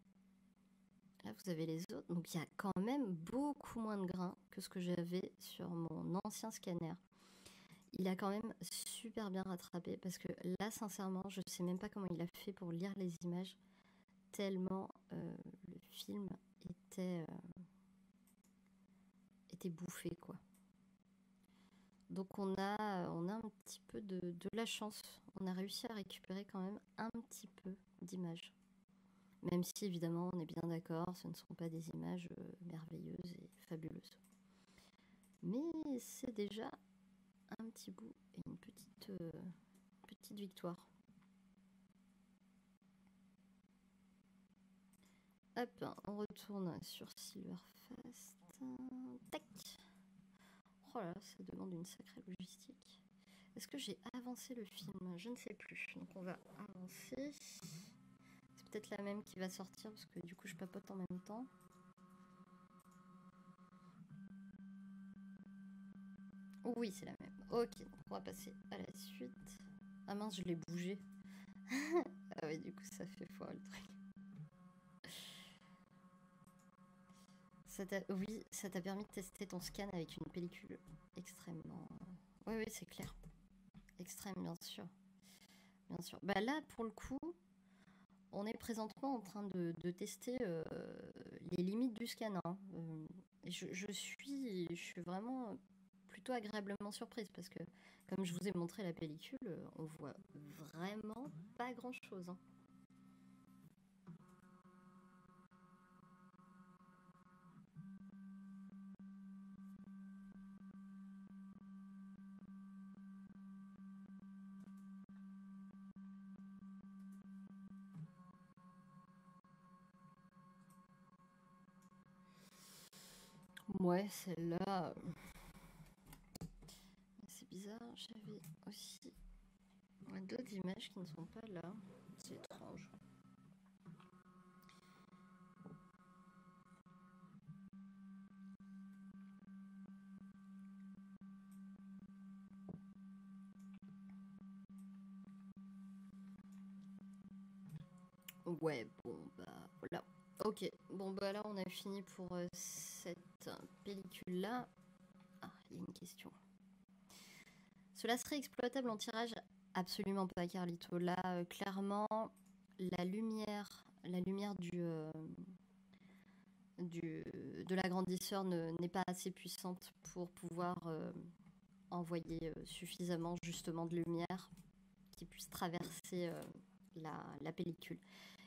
Là, vous avez les autres. Donc, il y a quand même beaucoup moins de grains que ce que j'avais sur mon ancien scanner il a quand même super bien rattrapé parce que là, sincèrement, je ne sais même pas comment il a fait pour lire les images, tellement euh, le film était, euh, était bouffé, quoi. Donc on a, on a un petit peu de, de, la chance. On a réussi à récupérer quand même un petit peu d'images. Même si évidemment on est bien d'accord, ce ne sont pas des images euh, merveilleuses et fabuleuses. Mais c'est déjà un petit bout et une petite, euh, petite victoire. Hop, on retourne sur Silverfast. Tac Oh là, ça demande une sacrée logistique. Est-ce que j'ai avancé le film? Je ne sais plus. Donc on va avancer. C'est peut-être la même qui va sortir parce que du coup je papote en même temps. Oui, c'est la même. Ok, on va passer à la suite. Ah mince, je l'ai bougé. ah ouais, du coup, ça fait foire le truc. Oui, ça t'a permis de tester ton scan avec une pellicule extrêmement. Oui, oui, c'est clair. Extrême, bien sûr. Bien sûr. Bah là, pour le coup, on est présentement en train de, tester euh, les limites du scan. Hein. Euh, je, suis, vraiment plutôt agréablement surprise parce que, comme je vous ai montré la pellicule, on voit vraiment pas grand chose. Hein. Ouais, celle-là. Euh, c'est bizarre, j'avais aussi d'autres images qui ne sont pas là. C'est étrange. Ouais, bon, bah voilà. Ok, bon bah là on a fini pour euh, cette pellicule-là. Ah, il y a une question. Cela serait exploitable en tirage? Absolument pas, Carlito. Là, euh, clairement, la lumière, la lumière euh, de l'agrandisseur n'est pas assez puissante pour pouvoir envoyer suffisamment justement de lumière qui puisse traverser la pellicule.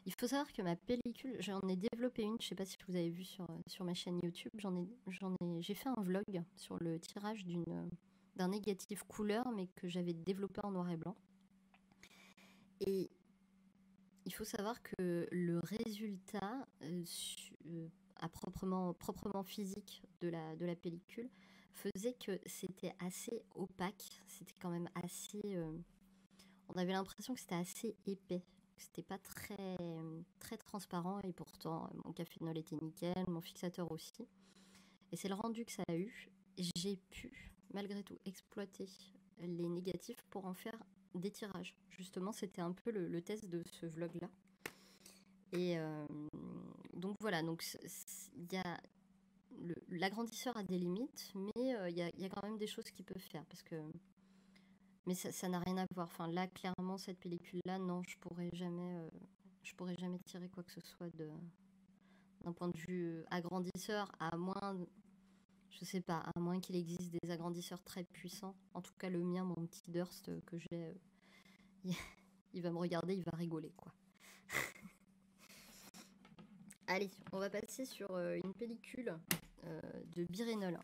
Il faut savoir que ma pellicule, j'en ai développé une, je sais pas si vous avez vu sur, sur ma chaîne YouTube, j'en ai, j'en ai, j'ai fait un vlog sur le tirage d'une, d'un négatif couleur, mais que j'avais développé en noir et blanc. Et il faut savoir que le résultat euh, euh, à proprement, proprement physique de la, de la pellicule faisait que c'était assez opaque, c'était quand même assez... Euh, on avait l'impression que c'était assez épais c'était pas très, très transparent et pourtant mon cafénol était nickel, mon fixateur aussi. Et c'est le rendu que ça a eu. J'ai pu, malgré tout, exploiter les négatifs pour en faire des tirages. Justement, c'était un peu le, test de ce vlog-là. Et euh, donc voilà, donc il y a l'agrandisseur a des limites, mais euh, il y, y, a, quand même des choses qu'il peut faire parce que mais ça n'a rien à voir. Enfin, là, clairement, cette pellicule-là, non, je pourrais jamais, euh, je pourrais jamais tirer quoi que ce soit d'un point de vue euh, agrandisseur, à moins, je sais pas, à moins qu'il existe des agrandisseurs très puissants. En tout cas, le mien, mon petit Durst que j'ai, euh, il, va me regarder, il va rigoler, quoi. Allez, on va passer sur une pellicule de Birénol.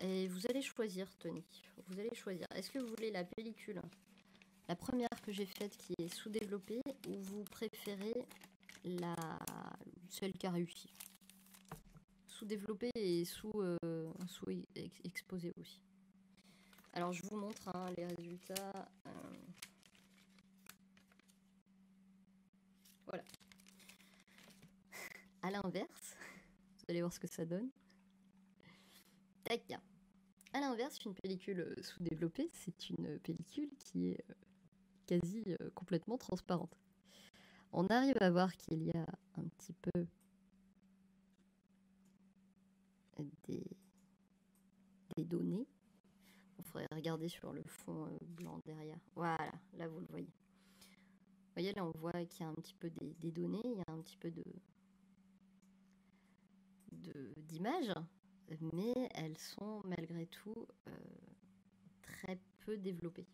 Et vous allez choisir, Tony. Vous allez choisir. Est-ce que vous voulez la pellicule? La première que j'ai faite qui est sous-développée ou vous préférez la celle qui a réussi? Sous-développée et sous, euh, aussi. Alors je vous montre hein, les résultats. Euh. Voilà. À l'inverse, vous allez voir ce que ça donne. À l'inverse, une pellicule euh, sous-développée, c'est une pellicule qui est euh, quasi euh, complètement transparente. On arrive à voir qu'il y a un petit peu des, données. On faudrait regarder sur le fond blanc derrière. Voilà, là vous le voyez. Vous voyez, là on voit qu'il y a un petit peu des, des données, il y a un petit peu de d'images mais elles sont malgré tout euh, très peu développées.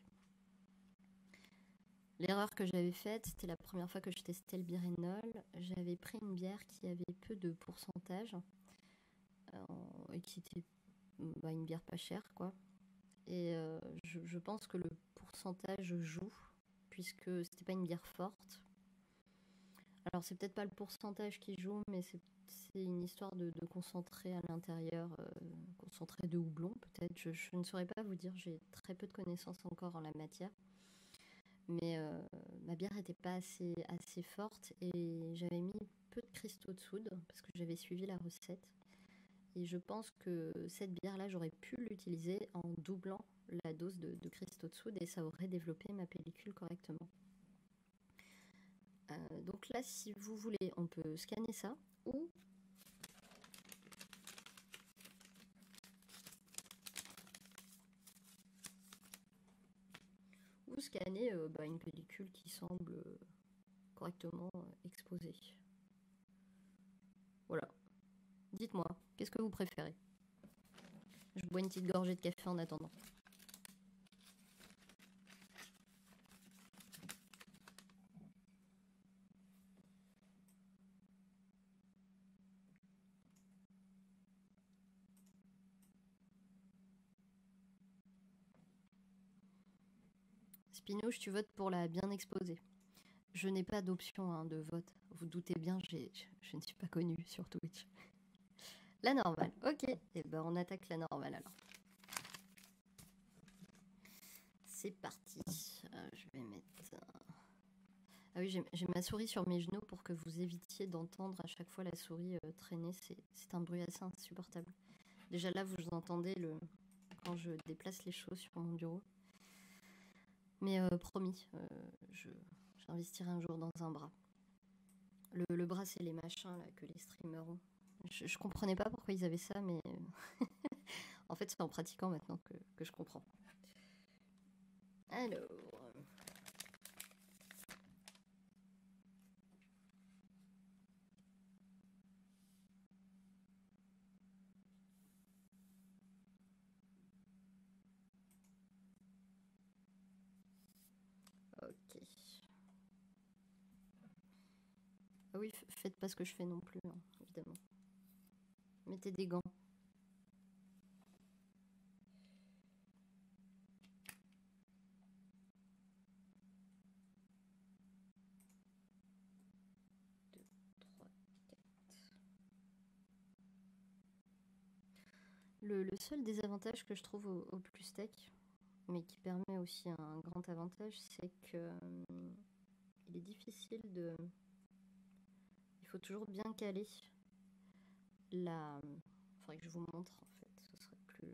L'erreur que j'avais faite, c'était la première fois que je testais le birénol. J'avais pris une bière qui avait peu de pourcentage euh, et qui était bah, une bière pas chère, quoi. Et euh, je, je, pense que le pourcentage joue, puisque c'était pas une bière forte. Alors c'est peut-être pas le pourcentage qui joue, mais c'est une histoire de, concentrer à l'intérieur, euh, concentrer de houblon peut-être. Je, ne saurais pas vous dire, j'ai très peu de connaissances encore en la matière. Mais euh, ma bière n'était pas assez, forte et j'avais mis peu de cristaux de soude parce que j'avais suivi la recette. Et je pense que cette bière-là, j'aurais pu l'utiliser en doublant la dose de, de cristaux de soude et ça aurait développé ma pellicule correctement. Euh, donc là, si vous voulez, on peut scanner ça ou scanner euh, bah, une pellicule qui semble euh, correctement exposée. Voilà. Dites-moi, qu'est-ce que vous préférez? Je bois une petite gorgée de café en attendant. Spinouche, tu votes pour la bien exposée. Je n'ai pas d'option hein, de vote. Vous doutez bien, je ne suis pas connue sur Twitch. La normale, ok. Et eh ben on attaque la normale alors. C'est parti. Euh, je vais mettre. Ah oui, j'ai ma souris sur mes genoux pour que vous évitiez d'entendre à chaque fois la souris euh, traîner. C'est un bruit assez insupportable. Déjà là, vous entendez le quand je déplace les choses sur mon bureau. Mais euh, promis, euh, j'investirai un jour dans un bras. Le, bras, c'est les machins là, que les streamers ont. Je, je comprenais pas pourquoi ils avaient ça, mais en fait, c'est en pratiquant maintenant que, que je comprends. Alors. Ah faites pas ce que je fais non plus, hein, évidemment. Mettez des gants. Le, seul désavantage que je trouve au, plus tech, mais qui permet aussi un grand avantage, c'est que hum, il est difficile de faut toujours bien caler la. Faudrait que je vous montre en fait, ce serait plus.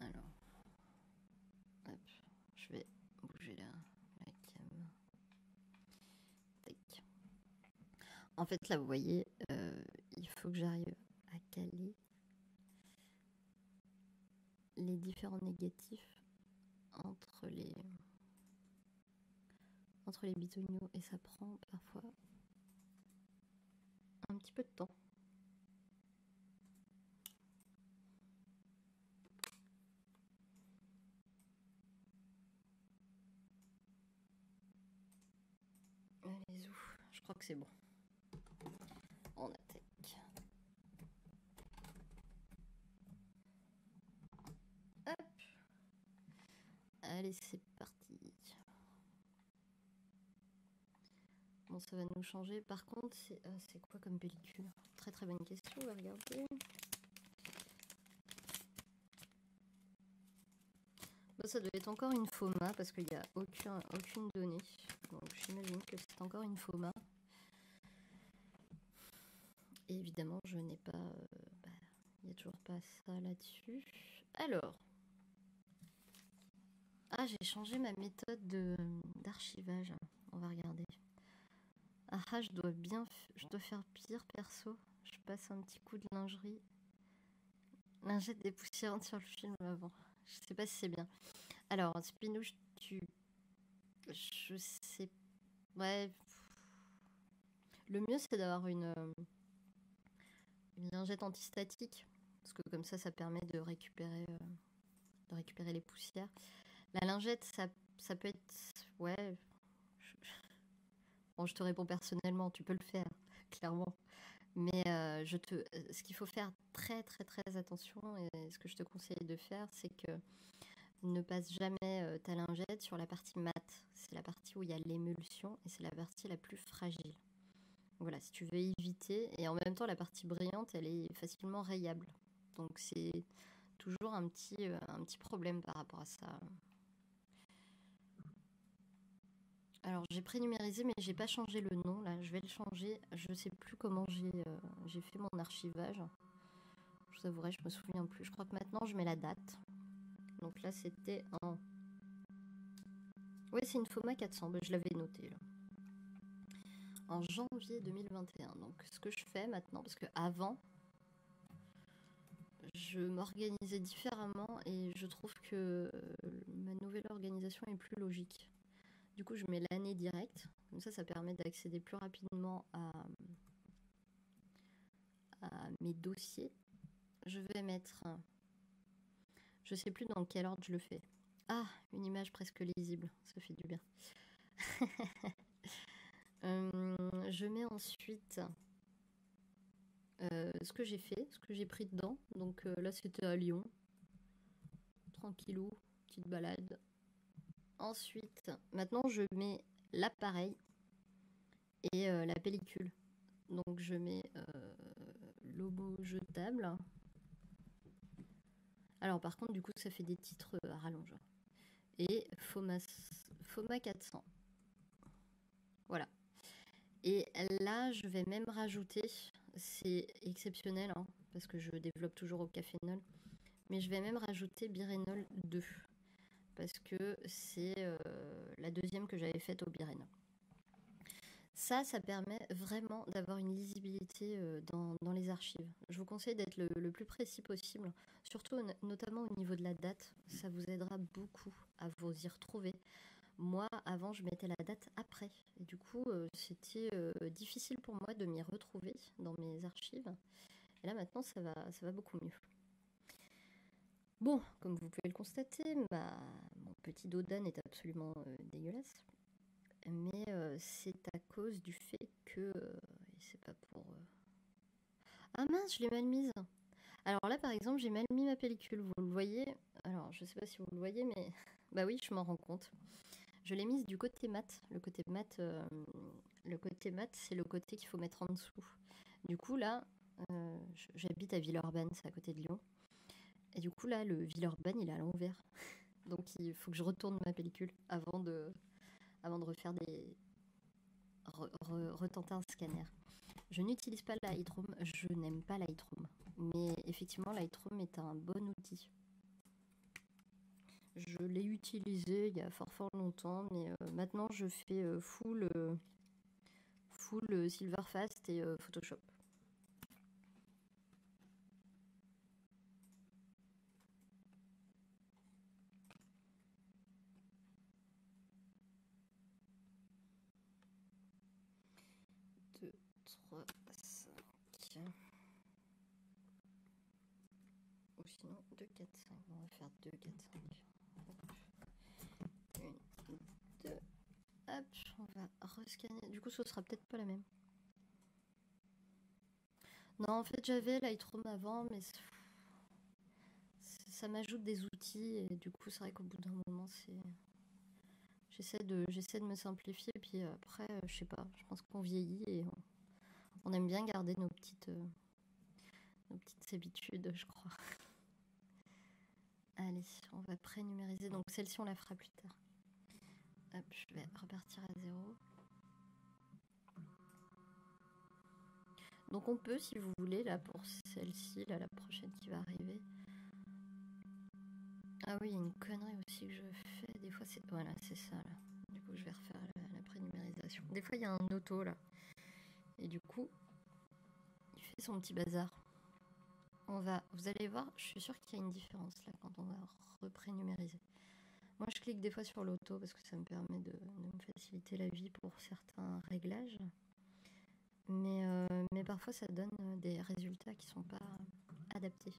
Alors, hop, je vais bouger la, la cam. En fait, là, vous voyez, euh, il faut que j'arrive à caler les différents négatifs entre les entre les bitoniaux et ça prend parfois un petit peu de temps. Allez, ouf, je crois que c'est bon. On attaque. Hop. Allez, c'est parti. Ça va nous changer. Par contre, c'est euh, quoi comme pellicule? Très très bonne question, on va regarder. ça doit être encore une FOMA parce qu'il n'y a aucun, aucune donnée. Donc j'imagine que c'est encore une FOMA. Et évidemment, je n'ai pas... Euh, bah, il n'y a toujours pas ça là-dessus. Alors... Ah, j'ai changé ma méthode d'archivage. On va regarder. Ah, je dois bien, je dois faire pire perso. Je passe un petit coup de lingerie. Lingette dépoussiérante sur le film avant. Je sais pas si c'est bien. Alors, Spinouche, tu. Je sais. Ouais. Le mieux, c'est d'avoir une. Euh, une lingette antistatique. Parce que comme ça, ça permet de récupérer, euh, de récupérer les poussières. La lingette, ça, ça peut être. Ouais Je te réponds personnellement, tu peux le faire, clairement. Mais euh, je te, ce qu'il faut faire très très très attention et ce que je te conseille de faire, c'est que ne passe jamais euh, ta lingette sur la partie mate. C'est la partie où il y a l'émulsion et c'est la partie la plus fragile. Voilà, si tu veux éviter. Et en même temps, la partie brillante, elle est facilement rayable. Donc c'est toujours euh, un petit problème par rapport à ça. Alors j'ai prénumérisé mais j'ai pas changé le nom là, je vais le changer. Je sais plus comment j'ai euh, fait mon archivage. Je vous avouerai, je me souviens plus. Je crois que maintenant je mets la date. Donc là c'était en... Oui c'est une FOMA 400, ben, je l'avais noté là. En janvier 2021. Donc ce que je fais maintenant, parce que avant, je m'organisais différemment et je trouve que ma nouvelle organisation est plus logique. Du coup, je mets l'année directe. Comme ça, ça permet d'accéder plus rapidement à, mes dossiers. Je vais mettre. Je sais plus dans quel ordre je le fais. Ah, une image presque lisible. Ça fait du bien. Euh, je mets ensuite euh, ce que j'ai fait, ce que j'ai pris dedans. Donc euh, là, c'était à Lyon. Tranquillou, petite balade. Ensuite, maintenant, je mets l'appareil et la pellicule. Donc je mets l'obo jetable. Alors par contre, du coup, ça fait des titres à rallonge. Et FOMA, FOMA 400. Voilà. Et là, je vais même rajouter, c'est exceptionnel, hein, parce que je développe toujours au cafénol, mais je vais même rajouter Birénol 2, parce que c'est euh, la deuxième que j'avais faite au Birénol. Ça, ça permet vraiment d'avoir une lisibilité euh, dans, les archives. Je vous conseille d'être le, plus précis possible, surtout notamment au niveau de la date. Ça vous aidera beaucoup à vous y retrouver. Moi, avant, je mettais la date après. Du coup, euh, c'était difficile pour moi de m'y retrouver dans mes archives. Et là, maintenant, ça va, ça va beaucoup mieux. Bon, comme vous pouvez le constater, ma, mon petit dos d'âne est absolument dégueulasse mais euh, c'est à cause du fait que. Euh, c'est pas pour. Euh, ah mince, je l'ai mal mise. Alors là, par exemple, j'ai mal mis ma pellicule. Vous le voyez? Alors, je sais pas si vous le voyez, mais. bah oui, je m'en rends compte. Je l'ai mise du côté mat. Le côté mat, le côté mat, c'est le côté qu'il faut mettre en dessous. Du coup, là, j'habite à Villeurbanne, c'est à côté de Lyon. Et du coup, là, le Villeurbanne, il est à l'envers. Donc, il faut que je retourne ma pellicule avant de, avant de refaire des. retenter un scanner. Je n'utilise pas Lightroom, je n'aime pas Lightroom. Mais effectivement, Lightroom est un bon outil. Je l'ai utilisé il y a fort fort longtemps, mais euh, maintenant je fais euh, full, euh, full Silverfast et Photoshop. Ou sinon 2, 4, 5. On va faire 2, 4, 5. 1, 2. Hop, on va Du coup, ce sera peut-être pas la même. Non, en fait, j'avais Lightroom avant, mais ça m'ajoute des outils et du coup, c'est vrai qu'au bout d'un moment, c'est. J'essaie de, me simplifier, et puis après, je sais pas, je pense qu'on vieillit et on, aime bien garder nos petites, euh, habitudes, je crois. Allez, on va pré-numériser. Donc celle-ci, on la fera plus tard. Je vais repartir à zéro. Donc on peut, si vous voulez, là pour celle-ci, là la prochaine qui va arriver. Ah oui, il y a une connerie aussi que je fais. Des fois, c'est voilà, c'est ça. Du coup, je vais refaire la, la pré-numérisation. Des fois, il y a un auto là. Et du coup, il fait son petit bazar. On va, vous allez voir, je suis sûre qu'il y a une différence là quand on va reprénumériser. Moi, je clique des fois sur l'auto parce que ça me permet de, me faciliter la vie pour certains réglages. Mais, euh, mais parfois, ça donne des résultats qui sont pas adaptés.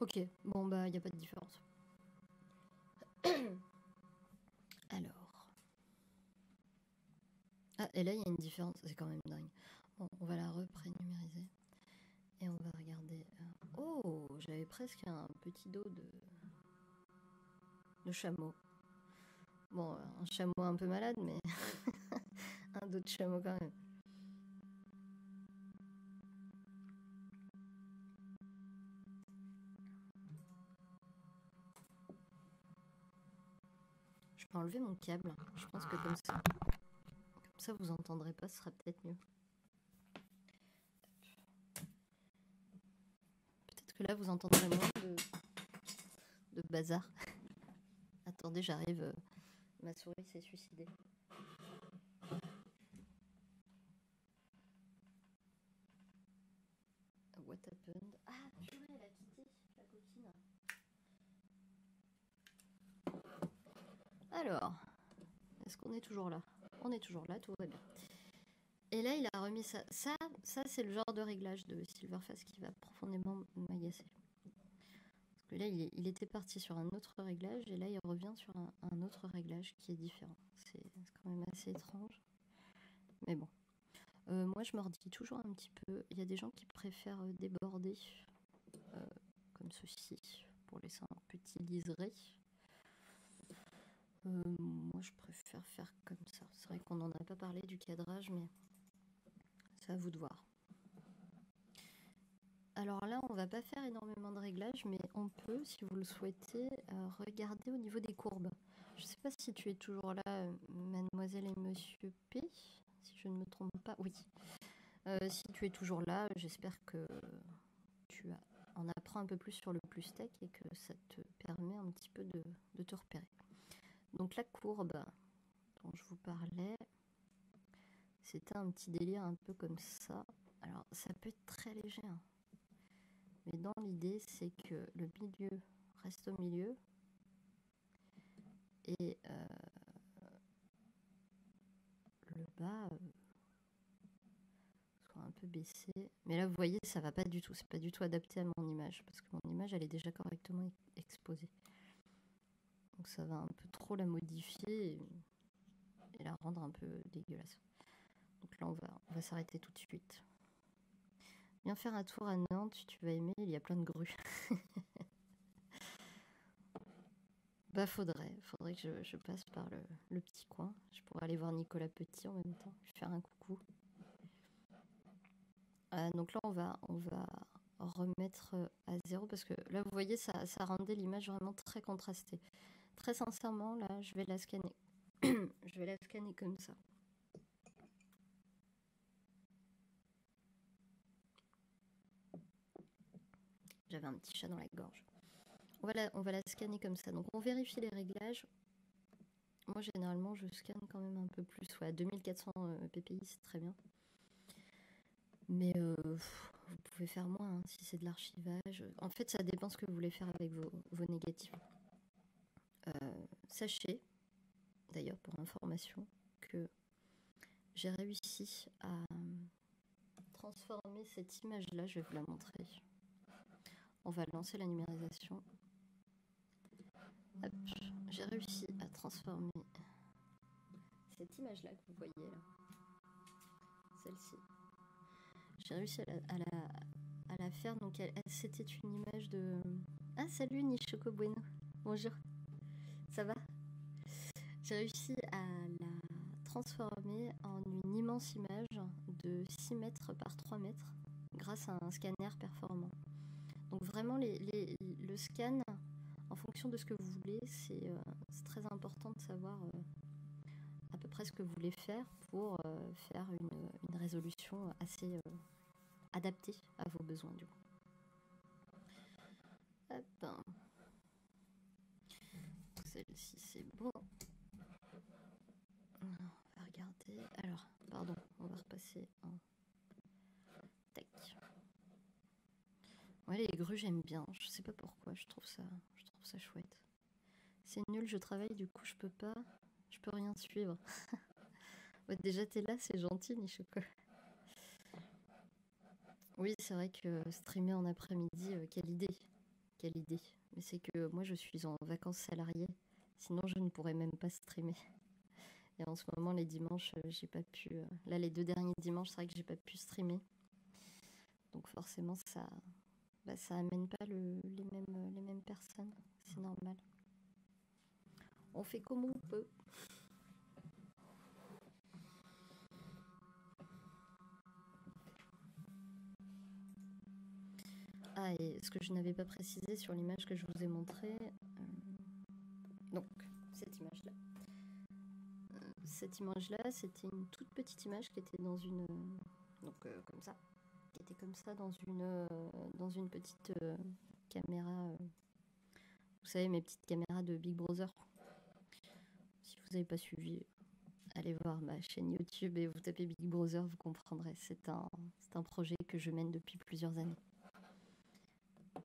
Ok, bon bah il n'y a pas de différence. Alors. Ah, et là il y a une différence, c'est quand même dingue. Bon, on va la reprénumériser. Et on va regarder. Euh, oh, j'avais presque un petit dos de. de chameau. Bon, un chameau un peu malade, mais un dos de chameau quand même. enlever mon câble. Je pense que comme ça, ça, vous entendrez pas, ce sera peut-être mieux. Peut-être que là, vous entendrez moins de, de bazar. Attendez, j'arrive. Euh, ma souris s'est suicidée. What happened? Ah, purée, elle a quitté la coquine. Alors, est-ce qu'on est toujours là? On est toujours là, tout va bien. Et là, il a remis ça. Ça, c'est le genre de réglage de Silverface qui va profondément m'agacer. Parce que là, il, était parti sur un autre réglage et là, il revient sur un, autre réglage qui est différent. C'est c'est quand même assez étrange. Mais bon. Euh, moi, je mordis toujours un petit peu. Il y a des gens qui préfèrent euh, déborder euh, comme ceci pour laisser un petit liseré. Euh, moi, je préfère faire comme ça. C'est vrai qu'on n'en a pas parlé du cadrage, mais c'est à vous de voir. Alors là, on va pas faire énormément de réglages, mais on peut, si vous le souhaitez, euh, regarder au niveau des courbes. Je sais pas si tu es toujours là, euh, mademoiselle et monsieur P, si je ne me trompe pas. Oui. Si tu es toujours là, j'espère que tu en apprends un peu plus sur le plus tech et que ça te permet un petit peu de te repérer. Donc la courbe dont je vous parlais, c'était un petit délire un peu comme ça. Alors ça peut être très léger, hein. mais dans l'idée c'est que le milieu reste au milieu et euh, le bas euh, soit un peu baissé. Mais là vous voyez ça va pas du tout, c'est pas du tout adapté à mon image parce que mon image elle est déjà correctement e- exposée. Donc ça va un peu trop la modifier et, la rendre un peu dégueulasse. Donc là on va, s'arrêter tout de suite. Viens faire un tour à Nantes, tu vas aimer, il y a plein de grues. bah faudrait, faudrait que je, je passe par le, petit coin. Je pourrais aller voir Nicolas Petit en même temps, lui faire un coucou. Euh, donc là on va, on va remettre à zéro parce que là vous voyez ça rendait l'image vraiment très contrastée. Très sincèrement là je vais la scanner. je vais la scanner comme ça. J'avais un petit chat dans la gorge. On va la, on va la scanner comme ça. Donc on vérifie les réglages. Moi généralement je scanne quand même un peu plus. Ouais, 2400 euh, ppi c'est très bien. Mais euh, vous pouvez faire moins hein, si c'est de l'archivage. En fait ça dépend ce que vous voulez faire avec vos, vos négatifs. Euh, sachez, d'ailleurs pour information, que j'ai réussi à transformer cette image-là. Je vais vous la montrer. On va lancer la numérisation. J'ai réussi à transformer cette image-là que vous voyez celle-ci. J'ai réussi à la, faire. Donc, c'était une image de. Ah, salut Nishoko Bueno. Bonjour. Ça va? J'ai réussi à la transformer en une immense image de 6 mètres par 3 mètres grâce à un scanner performant. Donc vraiment, les, le scan, en fonction de ce que vous voulez, c'est euh, très important de savoir euh, à peu près ce que vous voulez faire pour euh, faire une, une résolution assez adaptée à vos besoins du coup. Hop. Celle-ci c'est bon. On va regarder. Alors, pardon, on va repasser en tac. Ouais, les grues, j'aime bien. Je sais pas pourquoi, je trouve ça, chouette. C'est nul, je travaille, du coup, je peux pas, je peux rien suivre. Déjà, t'es là, c'est gentil, Nishoko. Oui, c'est vrai que streamer en après-midi, euh, quelle idée. Quelle idée. Mais c'est que moi, je suis en vacances salariées. Sinon, je ne pourrais même pas streamer. Et en ce moment, les dimanches, euh, j'ai pas pu. euh, Là, les deux derniers dimanches, c'est vrai que j'ai pas pu streamer. Donc forcément, ça, bah, ça amène pas le- les, mêmes, euh, les mêmes personnes. C'est normal. On fait comme on peut. Ah, et ce que je n'avais pas précisé sur l'image que je vous ai montrée. Euh, donc, cette image-là. Euh, cette image-là, c'était une toute petite image qui était dans une. euh, donc, euh, comme ça. qui était comme ça dans une, dans une petite caméra. vous savez, mes petites caméras de Big Brother. Si vous n'avez pas suivi, allez voir ma chaîne YouTube et vous tapez Big Brother, vous comprendrez. C'est un, un projet que je mène depuis plusieurs années.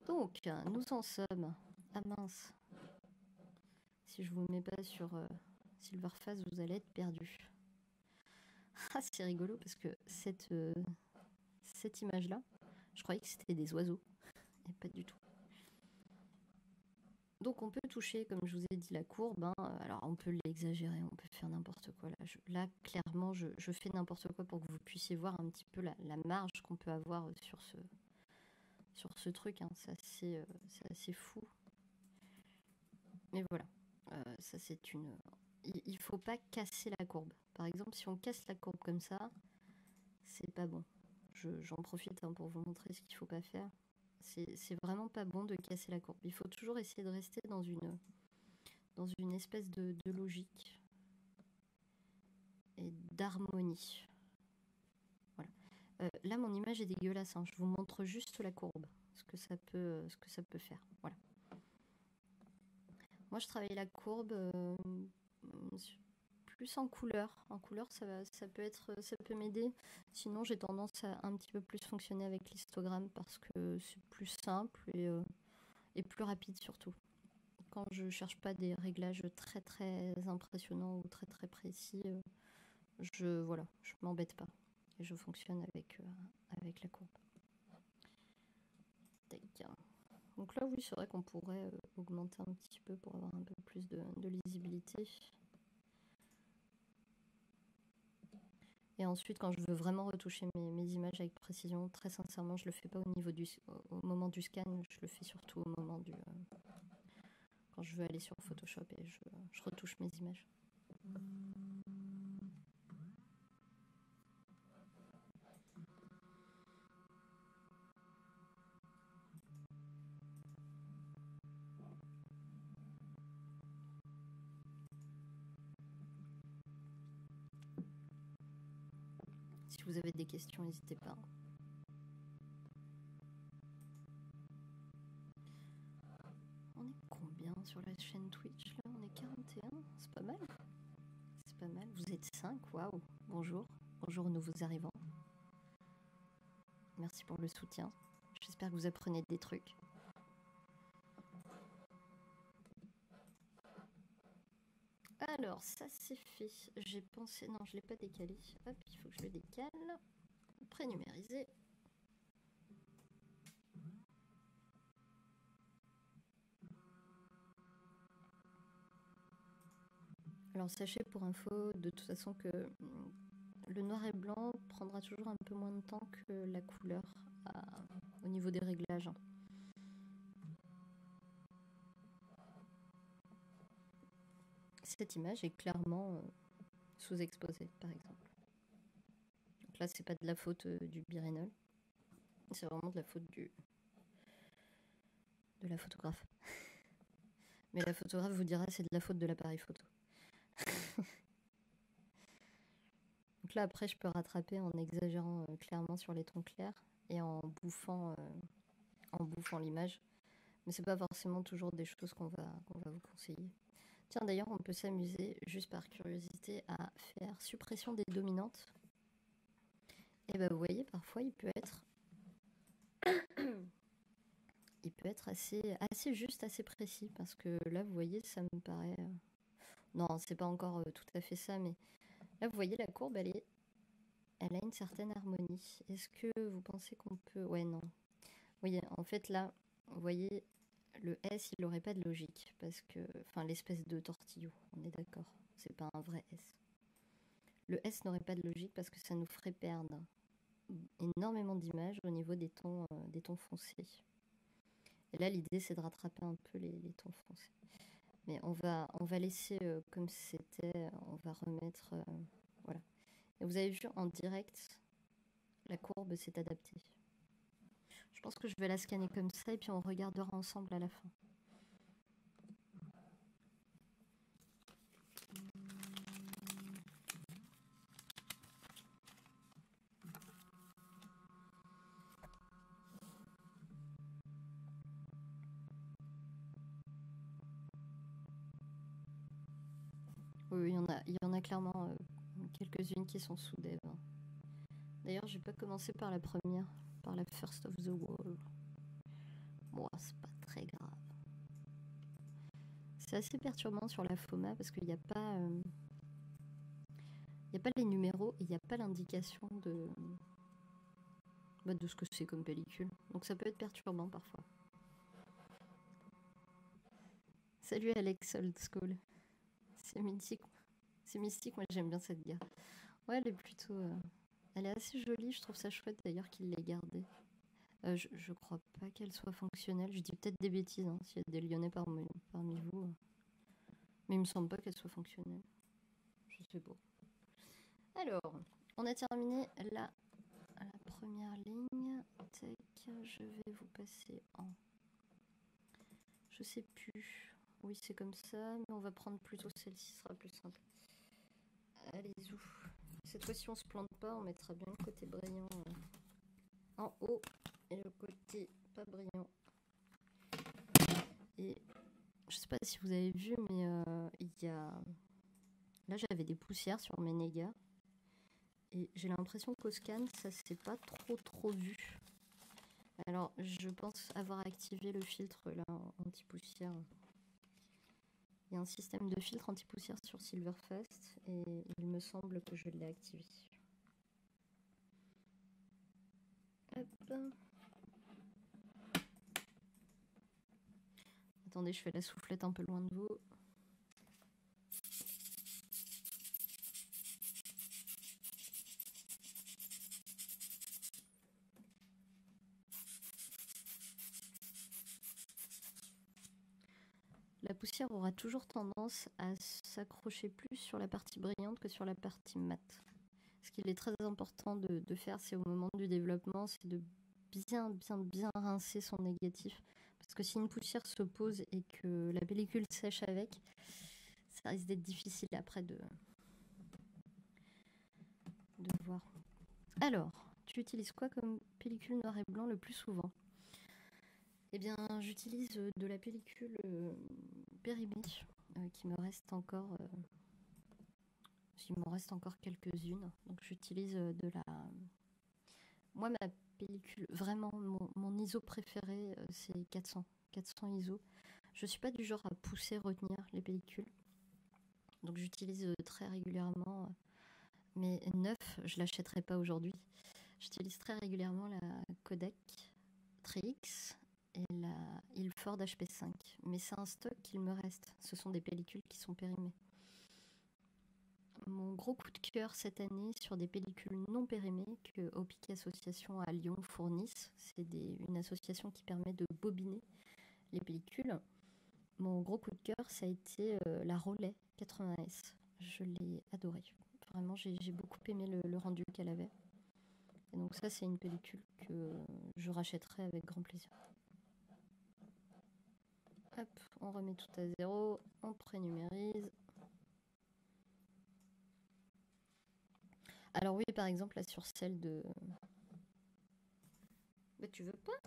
Donc, nous en sommes. Ah mince. Si je vous mets pas sur euh, Silverface, vous allez être perdu. Ah, c'est rigolo parce que cette, euh, cette image-là, je croyais que c'était des oiseaux. Et pas du tout. Donc on peut toucher, comme je vous ai dit, la courbe. Hein. Alors on peut l'exagérer, on peut faire n'importe quoi. Là, là clairement, je, fais n'importe quoi pour que vous puissiez voir un petit peu la, marge qu'on peut avoir sur ce, sur ce truc. Hein. Euh, c'est assez, fou. Mais voilà, euh, ça c'est une... Il, faut pas casser la courbe. Par exemple, si on casse la courbe comme ça, c'est pas bon. J'en profite hein, pour vous montrer ce qu'il faut pas faire. C'est vraiment pas bon de casser la courbe. Il faut toujours essayer de rester dans une, dans une espèce de, logique et d'harmonie. Voilà. Euh, là, mon image est dégueulasse. Hein. Je vous montre juste la courbe, ce que ça peut, ce que ça peut faire. Voilà. Moi, je travaille la courbe euh, plus en couleur. En couleur, ça, ça peut être, ça peut m'aider. Sinon, j'ai tendance à un petit peu plus fonctionner avec l'histogramme parce que c'est plus simple et, euh, plus rapide surtout. Quand je cherche pas des réglages très très impressionnants ou très très précis, euh, je voilà, je m'embête pas et je fonctionne avec avec la courbe. Donc là, oui, c'est vrai qu'on pourrait augmenter un petit peu pour avoir un peu plus de, lisibilité. Et ensuite, quand je veux vraiment retoucher mes, images avec précision, très sincèrement, je le fais pas au niveau du moment du scan, je le fais surtout au moment du euh, quand je veux aller sur Photoshop et je retouche mes images avez questions, n'hésitez pas. On est combien sur la chaîne Twitch là? On est 41 C'est pas mal. C'est pas mal. Vous êtes 5 Waouh Bonjour. Bonjour nouveaux arrivants. Merci pour le soutien. J'espère que vous apprenez des trucs. Alors, ça c'est fait. J'ai pensé... Non, je l'ai pas décalé. Hop, il faut que je le décale. Prénumériser. Alors sachez pour info de toute façon que hum, le noir et blanc prendra toujours un peu moins de temps que la couleur au niveau des réglages. cette image est clairement euh, sous-exposée, par exemple. Là, c'est pas de la faute euh, du birénol, c'est vraiment de la faute du de la photographe. Mais la photographe vous dira c'est de la faute de l'appareil photo. Donc là, après, je peux rattraper en exagérant euh, clairement sur les tons clairs et en bouffant, en bouffant l'image. Mais c'est pas forcément toujours des choses qu'on va, qu'on va vous conseiller. Tiens, d'ailleurs, on peut s'amuser, juste par curiosité, à faire suppression des dominantes. Et bah, vous voyez, parfois, il peut être... assez juste, assez précis. Parce que là, vous voyez, ça me paraît... Euh, non, c'est pas encore euh, tout à fait ça, mais là, vous voyez, la courbe, elle est... Elle a une certaine harmonie. Est-ce que vous pensez qu'on peut... Ouais, non. Vous voyez, en fait, là, vous voyez, le S, il n'aurait pas de logique, parce que, enfin, l'espèce de tortillot, on est d'accord, c'est pas un vrai S. Le S n'aurait pas de logique parce que ça nous ferait perdre énormément d'images au niveau des tons, euh, des tons foncés. Et là, l'idée, c'est de rattraper un peu les, tons foncés. Mais on va, on va laisser euh, comme c'était, on va remettre, euh, voilà. Et vous avez vu en direct, la courbe s'est adaptée. Je pense que je vais la scanner comme ça et puis on regardera ensemble à la fin. Oui, il y en clairement euh, quelques-unes qui sont sous dev. D'ailleurs, j'ai pas commencé par la première, par la First of the Wall. Bon, c'est pas très grave. C'est assez perturbant sur la FOMA parce qu'il n'y a pas. euh, il n'y a pas les numéros et il n'y a pas l'indication de, bah, de ce que c'est comme pellicule. Donc ça peut être perturbant parfois. Salut Alex Old School. C'est mythique. C'est mystique, moi j'aime bien cette gare. Ouais, elle est plutôt. euh, Elle est assez jolie, je trouve ça chouette d'ailleurs qu'il l'ait gardée. Euh, je, crois pas qu'elle soit fonctionnelle. Je dis peut-être des bêtises hein, s'il y a des lyonnais parmi, vous. Mais il me semble pas qu'elle soit fonctionnelle. Je sais pas. Alors, on a terminé la, la première ligne. Tac, je vais vous passer en. Je sais plus. Oui, c'est comme ça, mais on va prendre plutôt celle-ci, ce sera plus simple. Allez, zou. Cette fois-ci, on se plante pas, on mettra bien le côté brillant euh, en haut et le côté pas brillant. Et je sais pas si vous avez vu, mais euh, il y a. Là, j'avais des poussières sur mes négas. Et j'ai l'impression qu'au scan, ça s'est pas trop trop vu. Alors, je pense avoir activé le filtre là anti-poussière. Il y a un système de filtre anti-poussière sur Silverfast et il me semble que je l'ai activé. Hop. Attendez, je fais la soufflette un peu loin de vous. La poussière aura toujours tendance à s'accrocher plus sur la partie brillante que sur la partie mate. Ce qu'il est très important de, faire, c'est au moment du développement, c'est de bien, bien, bien rincer son négatif. Parce que si une poussière se pose et que la pellicule sèche avec, ça risque d'être difficile après de, de voir. Alors, tu utilises quoi comme pellicule noir et blanc le plus souvent? Eh bien, j'utilise euh, de la pellicule euh, périmée euh, qui me reste encore. il m'en reste encore quelques-unes. Donc, j'utilise de la. Moi, ma pellicule, vraiment, mon, ISO préféré, c'est 400. 400 ISO. Je suis pas du genre à pousser, retenir les pellicules. Donc, j'utilise très régulièrement. mais neuf, je l'achèterai pas aujourd'hui. J'utilise très régulièrement la Kodak 3X et la Ilford HP5. Mais c'est un stock qu'il me reste. Ce sont des pellicules qui sont périmées. Mon gros coup de cœur cette année sur des pellicules non périmées que Opic Association à Lyon fournissent. C'est une association qui permet de bobiner les pellicules. Mon gros coup de cœur, ça a été euh, la Rollet 80S. Je l'ai adorée. Vraiment, j'ai beaucoup aimé le, le rendu qu'elle avait. Et donc ça, c'est une pellicule que je rachèterai avec grand plaisir. Hop, on remet tout à zéro, on prénumérise. Alors oui, par exemple, là sur celle de... Mais tu veux pas?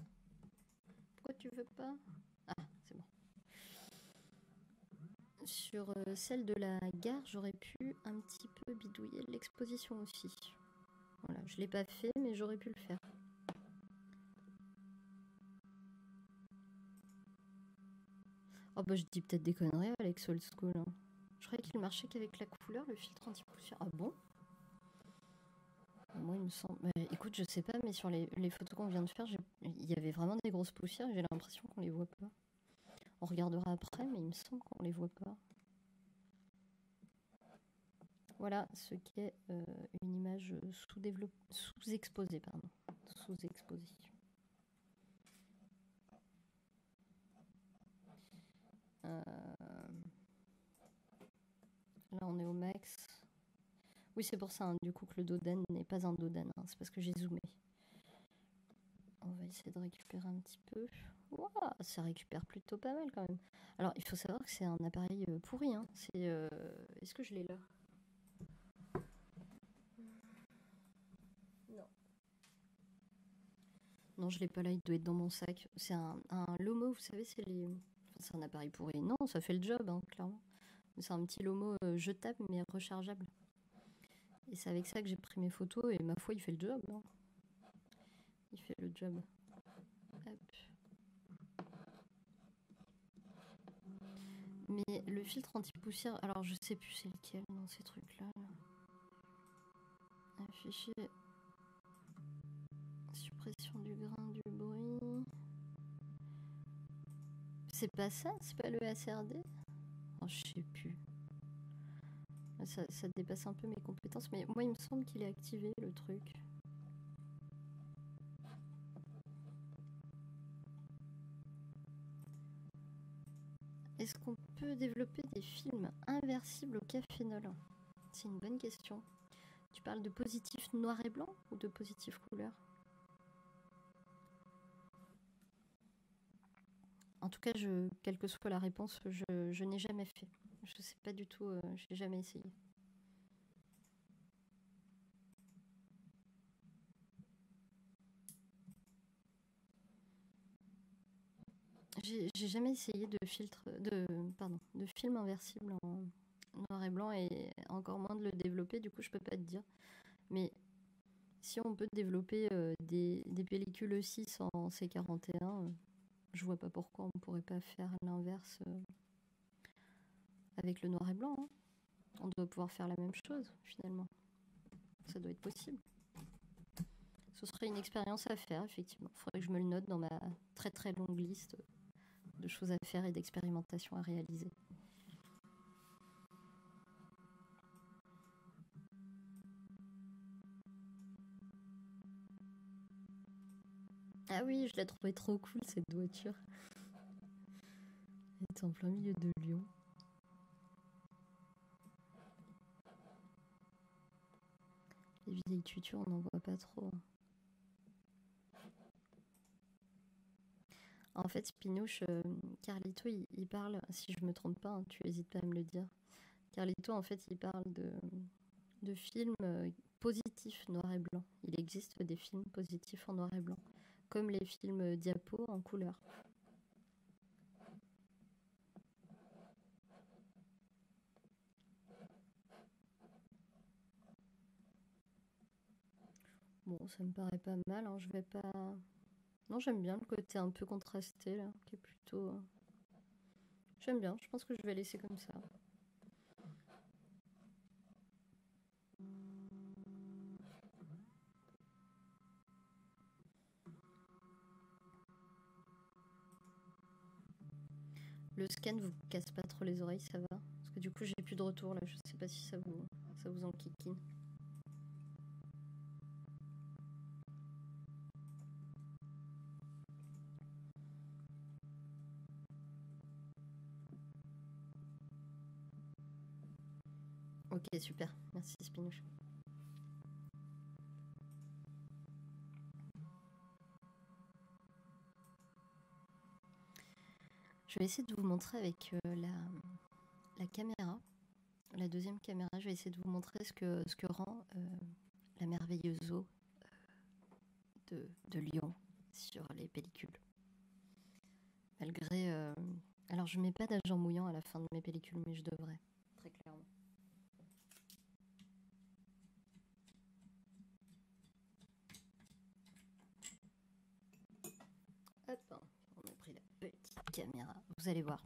Pourquoi tu veux pas? Ah, c'est bon. Sur euh, celle de la gare, j'aurais pu un petit peu bidouiller l'exposition aussi. Voilà, je l'ai pas fait, mais j'aurais pu le faire. Oh bah je dis peut-être des conneries Alex Old School. hein. Je croyais qu'il marchait qu'avec la couleur, le filtre anti-poussière. Ah bon? Moi il me semble... écoute, je sais pas, mais sur les, photos qu'on vient de faire, il y avait vraiment des grosses poussières j'ai l'impression qu'on les voit pas. On regardera après, mais il me semble qu'on les voit pas. Voilà ce qu'est euh, une image sous-exposée, pardon. Sous-exposée. Euh, Là, on est au max. Oui, c'est pour ça, hein, du coup, que le doden n'est pas un doden. hein, C'est parce que j'ai zoomé. On va essayer de récupérer un petit peu. Ça récupère plutôt pas mal quand même. Alors, il faut savoir que c'est un appareil euh, pourri. hein. Euh, Est-ce que je l'ai là? Non. Non, je l'ai pas là. Il doit être dans mon sac. C'est un Lomo, vous savez, c'est les. C'est un appareil pourri. Non, ça fait le job, hein, clairement. C'est un petit Lomo euh, jetable mais rechargeable. Et c'est avec ça que j'ai pris mes photos et ma foi, il fait le job. hein. Il fait le job. Mais le filtre anti-poussière, alors je sais plus c'est lequel dans ces trucs-là. là. Afficher. Suppression du grain, du bruit. C'est pas ça C'est pas le SRD oh, Je sais plus. Ça, dépasse un peu mes compétences, mais moi il me semble qu'il est activé le truc. Est-ce qu'on peut développer des films inversibles au cafénol C'est une bonne question. Tu parles de positif noir et blanc ou de positif couleur? En tout cas, je, quelle que soit la réponse, je, je n'ai jamais fait. Je sais pas du tout, euh, j'ai jamais essayé. J'ai jamais essayé de filtre, de pardon, de film inversible en noir et blanc et encore moins de le développer. Du coup, je peux pas te dire. Mais si on peut développer euh, des, des pellicules E6 en C41, euh, je vois pas pourquoi on pourrait pas faire l'inverse euh, avec le noir et blanc. hein. On doit pouvoir faire la même chose finalement. Ça doit être possible. Ce serait une expérience à faire, effectivement. Il faudrait que je me le note dans ma très très longue liste de choses à faire et d'expérimentations à réaliser. Ah oui, je l'ai trouvée trop cool cette voiture. Elle est en plein milieu de Lyon. Les vieilles tutures, on n'en voit pas trop. En fait, Spinouche, euh, Carlito, il, il parle, si je me trompe pas, hein, tu hésites pas à me le dire. Carlito, en fait, il parle de, de films euh, positifs noir et blanc. Il existe des films positifs en noir et blanc, comme les films euh, diapo en couleur. Bon, ça me paraît pas mal, hein, je vais pas... Non, j'aime bien le côté un peu contrasté, là, qui est plutôt... euh, J'aime bien, je pense que je vais laisser comme ça. Le scan vous casse pas trop les oreilles, ça va Parce que du coup, j'ai plus de retour là, je sais pas si ça vous, ça vous enquiquine. Ok, super. Merci Spinouche. Je vais essayer de vous montrer avec euh, la, caméra, la deuxième caméra, je vais essayer de vous montrer ce que, ce que rend euh, la merveilleuse eau euh, de, de Lyon sur les pellicules. Malgré... alors je mets pas d'agent mouillant à la fin de mes pellicules, mais je devrais, très clairement. Hop, on a pris la petite caméra. Vous allez voir.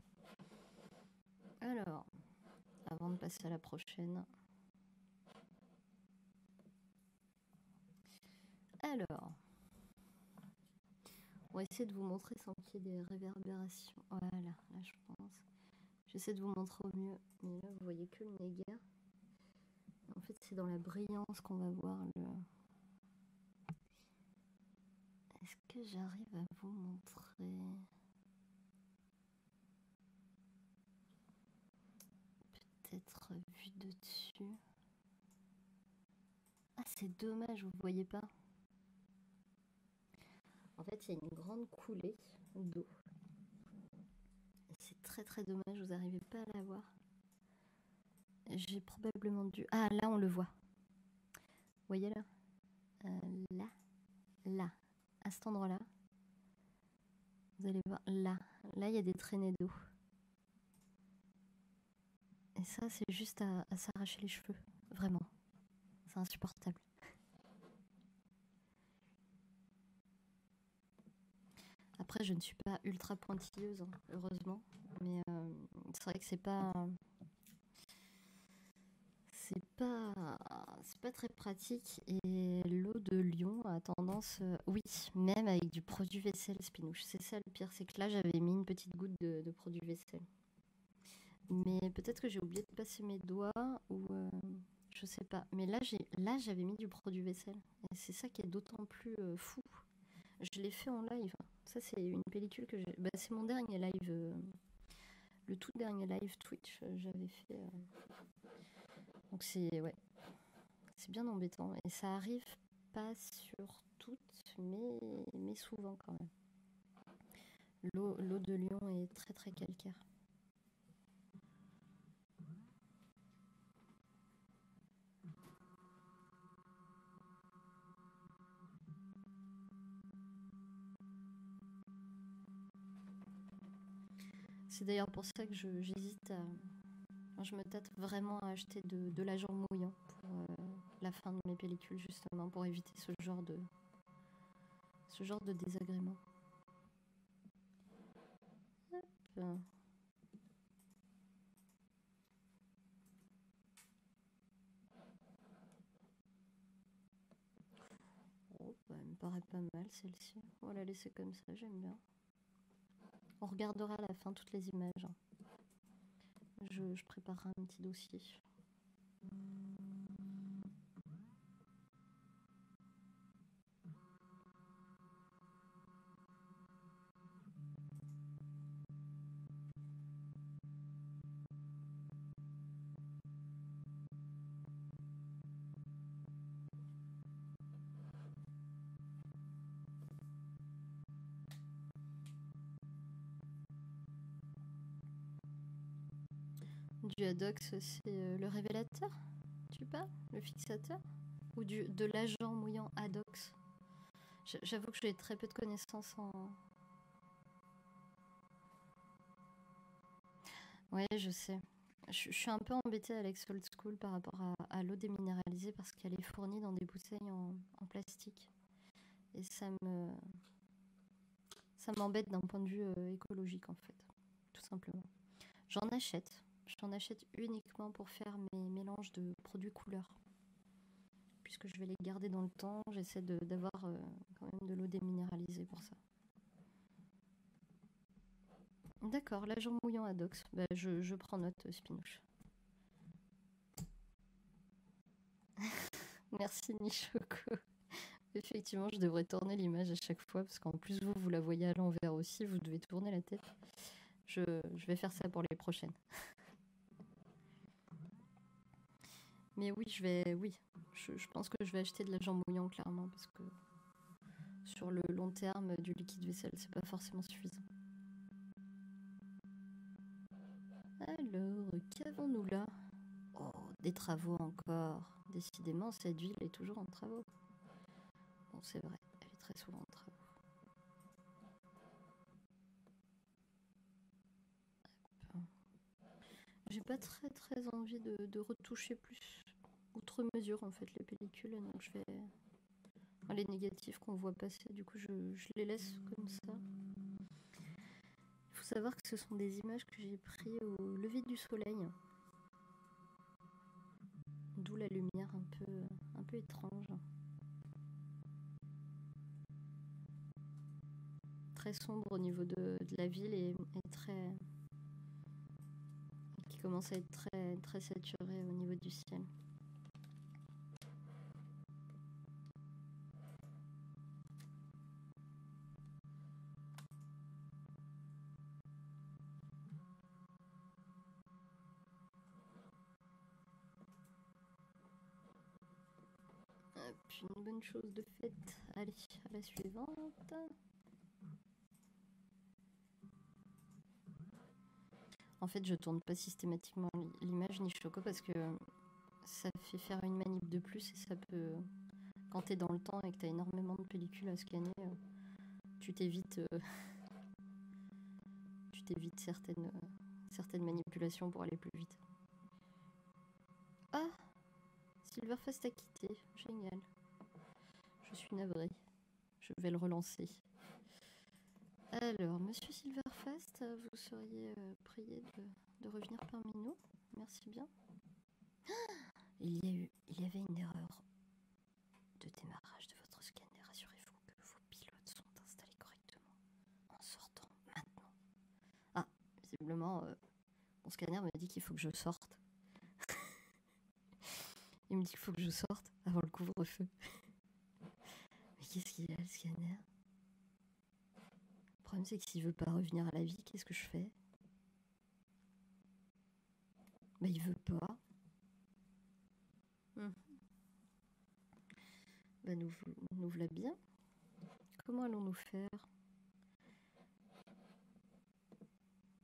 Alors, avant de passer à la prochaine. Alors, on va essayer de vous montrer sans qu'il y ait des réverbérations. Voilà, là je pense. J'essaie de vous montrer au mieux, mais là vous voyez que le néguer. En fait, c'est dans la brillance qu'on va voir le. Est-ce que j'arrive à vous montrer? Peut-être vu de dessus. Ah, c'est dommage, vous voyez pas. En fait, il y a une grande coulée d'eau. C'est très très dommage, vous n'arrivez pas à la voir. J'ai probablement dû. Ah, là, on le voit. Vous voyez là? Euh, Là, là, à cet endroit-là. Vous allez voir là. Là, il y a des traînées d'eau. Et ça, c'est juste à, s'arracher les cheveux. Vraiment. C'est insupportable. Après, je ne suis pas ultra pointilleuse, hein, heureusement. Mais euh, c'est vrai que c'est pas. C'est pas, c'est pas très pratique et l'eau de Lyon a tendance, euh, oui, même avec du produit vaisselle spinouche. C'est ça le pire, c'est que là j'avais mis une petite goutte de produit vaisselle. Mais peut-être que j'ai oublié de passer mes doigts ou euh, je sais pas. Mais là j'ai, là j'avais mis du produit vaisselle et c'est ça qui est d'autant plus euh, fou. Je l'ai fait en live. Ça c'est une pellicule que j'ai. Bah, c'est mon dernier live, euh, le tout dernier live Twitch. J'avais fait. Donc c'est ouais, c'est bien embêtant et ça arrive pas sur toutes, mais mais souvent quand même. L'eau l'eau de Lyon est très très calcaire. C'est d'ailleurs pour ça que j'hésite à. je me tâte vraiment à acheter de, de l'agent mouillant pour euh, la fin de mes pellicules, justement, pour éviter ce genre de, ce genre de désagrément. Hop. Oh, bah, elle me paraît pas mal celle-ci. On va la laisser comme ça, j'aime bien. On regardera à la fin toutes les images. hein. Je, je préparerai un petit dossier. Du Hadox, c'est euh, le révélateur Tu parles Le fixateur Ou du, de l'agent mouillant Hadox? J'avoue que j'ai très peu de connaissances en. Ouais, je sais. Je, suis un peu embêtée avec Old School par rapport à, l'eau déminéralisée parce qu'elle est fournie dans des bouteilles en, en plastique. Et ça me. Ça m'embête d'un point de vue euh, écologique en fait. Tout simplement. J'en achète. J'en achète uniquement pour faire mes mélanges de produits couleurs. Puisque je vais les garder dans le temps, j'essaie d'avoir euh, quand même de l'eau déminéralisée pour ça. D'accord, l'agent mouillant Adox. Bah, je, je prends note, euh, Spinouche. Merci Nichoko. Effectivement, je devrais tourner l'image à chaque fois parce qu'en plus vous, vous la voyez à l'envers aussi, vous devez tourner la tête. Je, je vais faire ça pour les prochaines. Mais oui, je vais, oui, je, pense que je vais acheter de l'agent mouillant clairement parce que sur le long terme, du liquide vaisselle, c'est pas forcément suffisant. Alors, qu'avons-nous là? Oh, des travaux encore. Décidément, cette ville est toujours en travaux. Bon, c'est vrai, elle est très souvent en travaux. J'ai pas très très envie de retoucher plus outre mesure en fait les pellicules, donc je vais les négatifs qu'on voit passer, du coup je, les laisse comme ça. Il faut savoir que ce sont des images que j'ai prises au lever du soleil, d'où la lumière un peu un peu étrange. Très sombre au niveau de, de la ville et, et très qui commence à être très très saturé au niveau du ciel. Une bonne chose de faite. Allez, à la suivante. En fait, je tourne pas systématiquement l'i- l'image ni choco parce que ça fait faire une manip de plus et ça peut. Quand t'es dans le temps et que t'as énormément de pellicules à scanner, euh, tu t'évites. euh, tu t'évites certaines, euh, certaines manipulations pour aller plus vite. Silverfast a quitté. Génial. Suis navrée. Je vais le relancer. Alors, monsieur Silverfast, vous seriez euh, prié de, revenir parmi nous? Merci bien. il y a eu, il y avait une erreur de démarrage de votre scanner. Assurez-vous que vos pilotes sont installés correctement en sortant maintenant. Ah, visiblement, euh, mon scanner me dit qu'il faut que je sorte. il me dit qu'il faut que je sorte avant le couvre-feu. Qu'est-ce qu'il y a, le scanner? Le problème, c'est que s'il veut pas revenir à la vie, qu'est-ce que je fais? Bah, il veut pas. Hmm. Bah, nous, nous voilà bien. Comment allons-nous faire?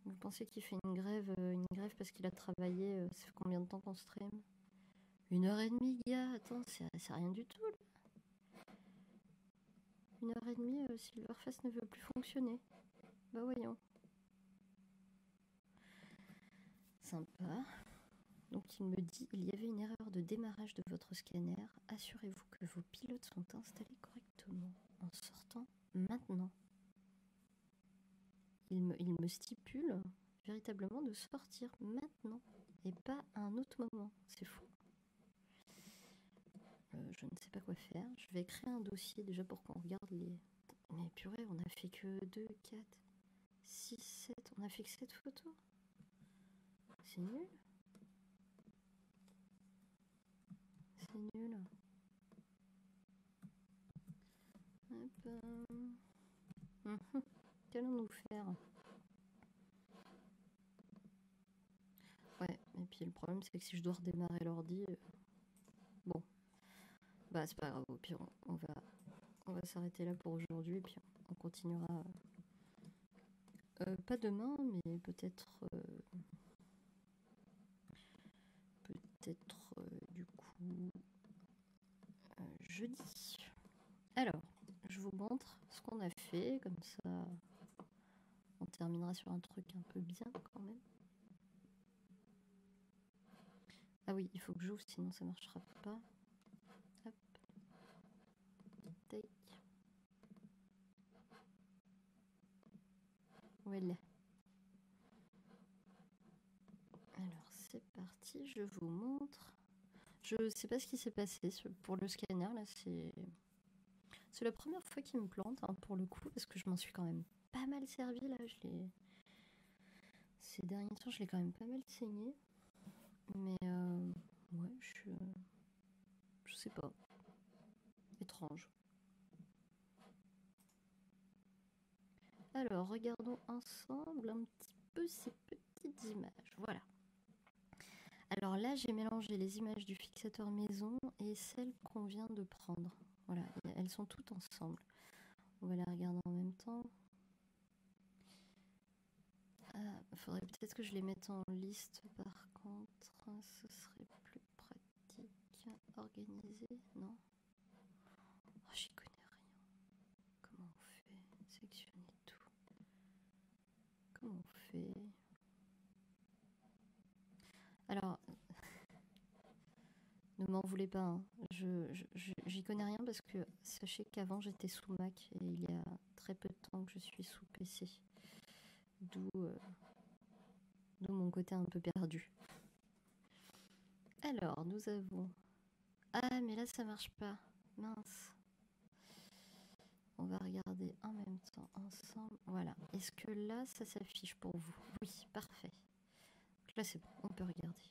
Vous pensez qu'il fait une grève, euh, une grève parce qu'il a travaillé euh, Ça fait combien de temps qu'on stream Une heure et demie, gars? Attends, c'est rien du tout. Là une heure et demie, euh, Silverfast ne veut plus fonctionner. Bah voyons. Sympa. Donc il me dit, il y avait une erreur de démarrage de votre scanner. Assurez-vous que vos pilotes sont installés correctement en sortant maintenant. Il me, il me stipule véritablement de sortir maintenant et pas à un autre moment. C'est fou. Euh, je ne sais pas quoi faire. Je vais créer un dossier déjà pour qu'on regarde les. Mais purée, on a fait que 2, 4, 6, 7. On a fait que 7 photos. C'est nul. C'est nul. Hop. Hum, hum. Qu'allons-nous faire? Ouais, et puis le problème c'est que si je dois redémarrer l'ordi, euh, bon, bah, c'est pas grave, au pire, on va, on va s'arrêter là pour aujourd'hui puis on continuera. Euh, pas demain, mais peut-être. Euh, peut-être euh, du coup. jeudi. Alors, je vous montre ce qu'on a fait, comme ça on terminera sur un truc un peu bien quand même. Ah oui, il faut que j'ouvre, sinon ça marchera pas. Alors c'est parti, je vous montre. Je sais pas ce qui s'est passé pour le scanner là, c'est c'est la première fois qu'il me plante hein, pour le coup parce que je m'en suis quand même pas mal servi là, je ces derniers temps, je l'ai quand même pas mal saigné. Mais euh, ouais, je je sais pas. Étrange. Alors, regardons ensemble un petit peu ces petites images. Voilà. Alors là, j'ai mélangé les images du fixateur maison et celles qu'on vient de prendre. Voilà, elles sont toutes ensemble. On va les regarder en même temps. Il ah, faudrait peut-être que je les mette en liste par contre. Ce serait plus pratique. Organisé Non oh, J'y connais rien. Comment on fait Sectionner Alors, ne m'en voulez pas. Hein. Je, j'y connais rien parce que sachez qu'avant j'étais sous Mac et il y a très peu de temps que je suis sous PC. D'où, euh, d'où mon côté un peu perdu. Alors, nous avons. Ah, mais là ça marche pas. Mince. On va regarder en même temps ensemble. Voilà. Est-ce que là, ça s'affiche pour vous? Oui, parfait. là, c'est bon. On peut regarder.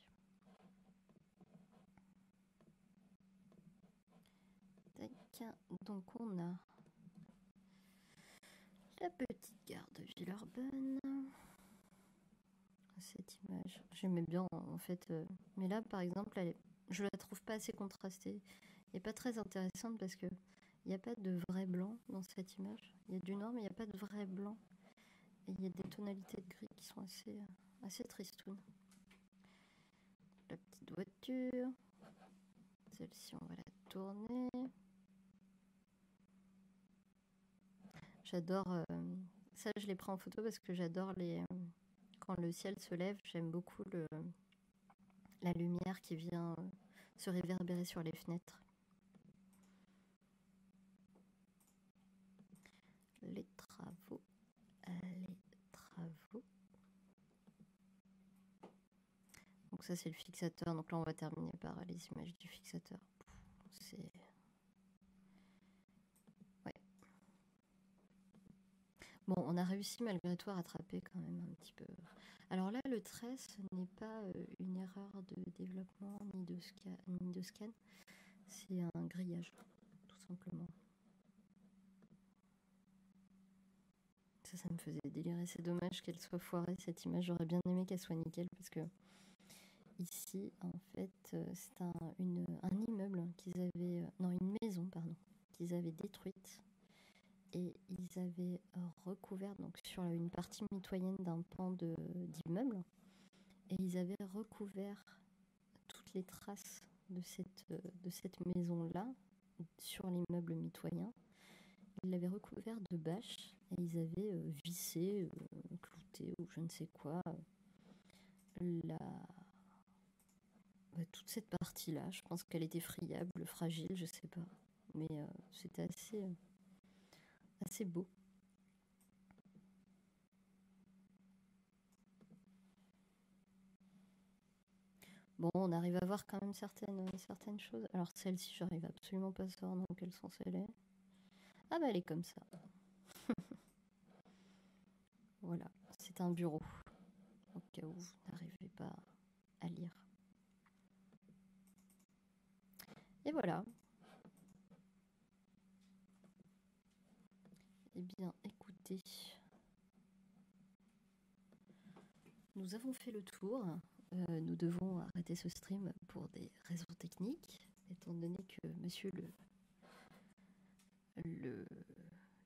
Donc, on a la petite gare de Villeurbanne. Cette image, j'aimais bien en fait. Euh, mais là, par exemple, je la trouve pas assez contrastée et pas très intéressante parce que il n'y a pas de vrai blanc dans cette image. Il y a du noir, mais il n'y a pas de vrai blanc. Et il y a des tonalités de gris qui sont assez, euh, assez tristounes. La petite voiture. Celle-ci, on va la tourner. J'adore... Euh, ça, je les prends en photo parce que j'adore les... Euh, quand le ciel se lève, j'aime beaucoup la lumière qui vient se réverbérer sur les fenêtres. Les travaux, les travaux. Donc ça c'est le fixateur. Donc là on va terminer par les images du fixateur. C'est Bon, on a réussi malgré tout à rattraper quand même un petit peu. Alors là, le ce n'est pas euh, une erreur de développement ni de, ni de scan, c'est un grillage, tout simplement. Ça, me faisait délirer. C'est dommage qu'elle soit foirée, cette image. J'aurais bien aimé qu'elle soit nickel, parce que ici, en fait, euh, c'est un, un immeuble qu'ils avaient... Euh, non, une maison, pardon, qu'ils avaient détruite et ils avaient recouvert donc sur une partie mitoyenne d'un pan d'immeuble et ils avaient recouvert toutes les traces de cette, de cette maison-là sur l'immeuble mitoyen. Ils l'avaient recouvert de bâches et ils avaient euh, vissé, clouté ou je ne sais quoi la, bah, toute cette partie-là. Je pense qu'elle était friable, fragile, je sais pas. Mais c'était assez assez beau. Bon, on arrive à voir quand même certaines, certaines choses. Alors celle-ci, j'arrive absolument pas à savoir dans quel sens elle est. Ah bah elle est comme ça. voilà, c'est un bureau. Au cas où vous n'arrivez pas à lire. Et voilà, Eh bien, écoutez, nous avons fait le tour. Euh, nous devons arrêter ce stream pour des raisons techniques, étant donné que monsieur le, le,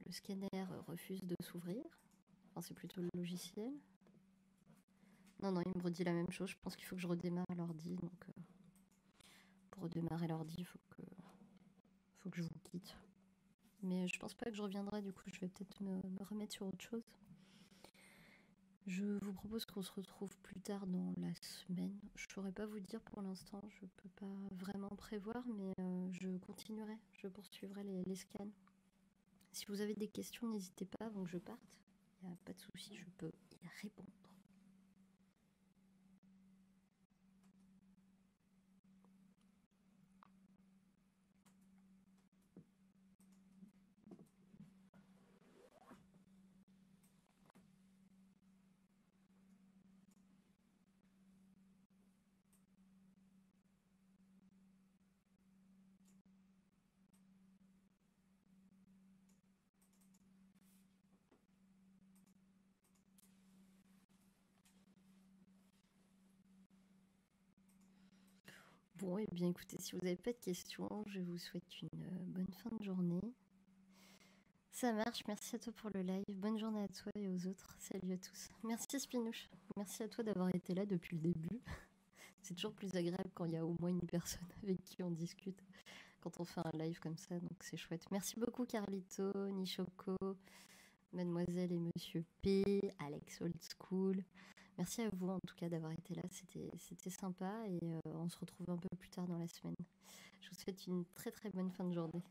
scanner refuse de s'ouvrir. Enfin, c'est plutôt le logiciel. Non, non, il me redit la même chose. Je pense qu'il faut que je redémarre l'ordi. Donc, euh, pour redémarrer l'ordi, il faut que, faut que je vous quitte. Mais je pense pas que je reviendrai, du coup je vais peut-être me, remettre sur autre chose. Je vous propose qu'on se retrouve plus tard dans la semaine. Je saurais pas vous dire pour l'instant, je peux pas vraiment prévoir, mais euh, je continuerai, je poursuivrai les, les scans. Si vous avez des questions, n'hésitez pas avant que je parte. Il n'y a pas de souci, je peux y répondre. Bon, et eh bien écoutez, si vous n'avez pas de questions, je vous souhaite une euh, bonne fin de journée. Ça marche, merci à toi pour le live. Bonne journée à toi et aux autres. Salut à tous. Merci Spinouche. Merci à toi d'avoir été là depuis le début. C'est toujours plus agréable quand il y a au moins une personne avec qui on discute quand on fait un live comme ça, donc c'est chouette. Merci beaucoup Carlito, Nishoko, Mademoiselle et Monsieur P, Alex Old School. Merci à vous en tout cas d'avoir été là, c'était sympa et euh, on se retrouve un peu plus tard dans la semaine. Je vous souhaite une très très bonne fin de journée.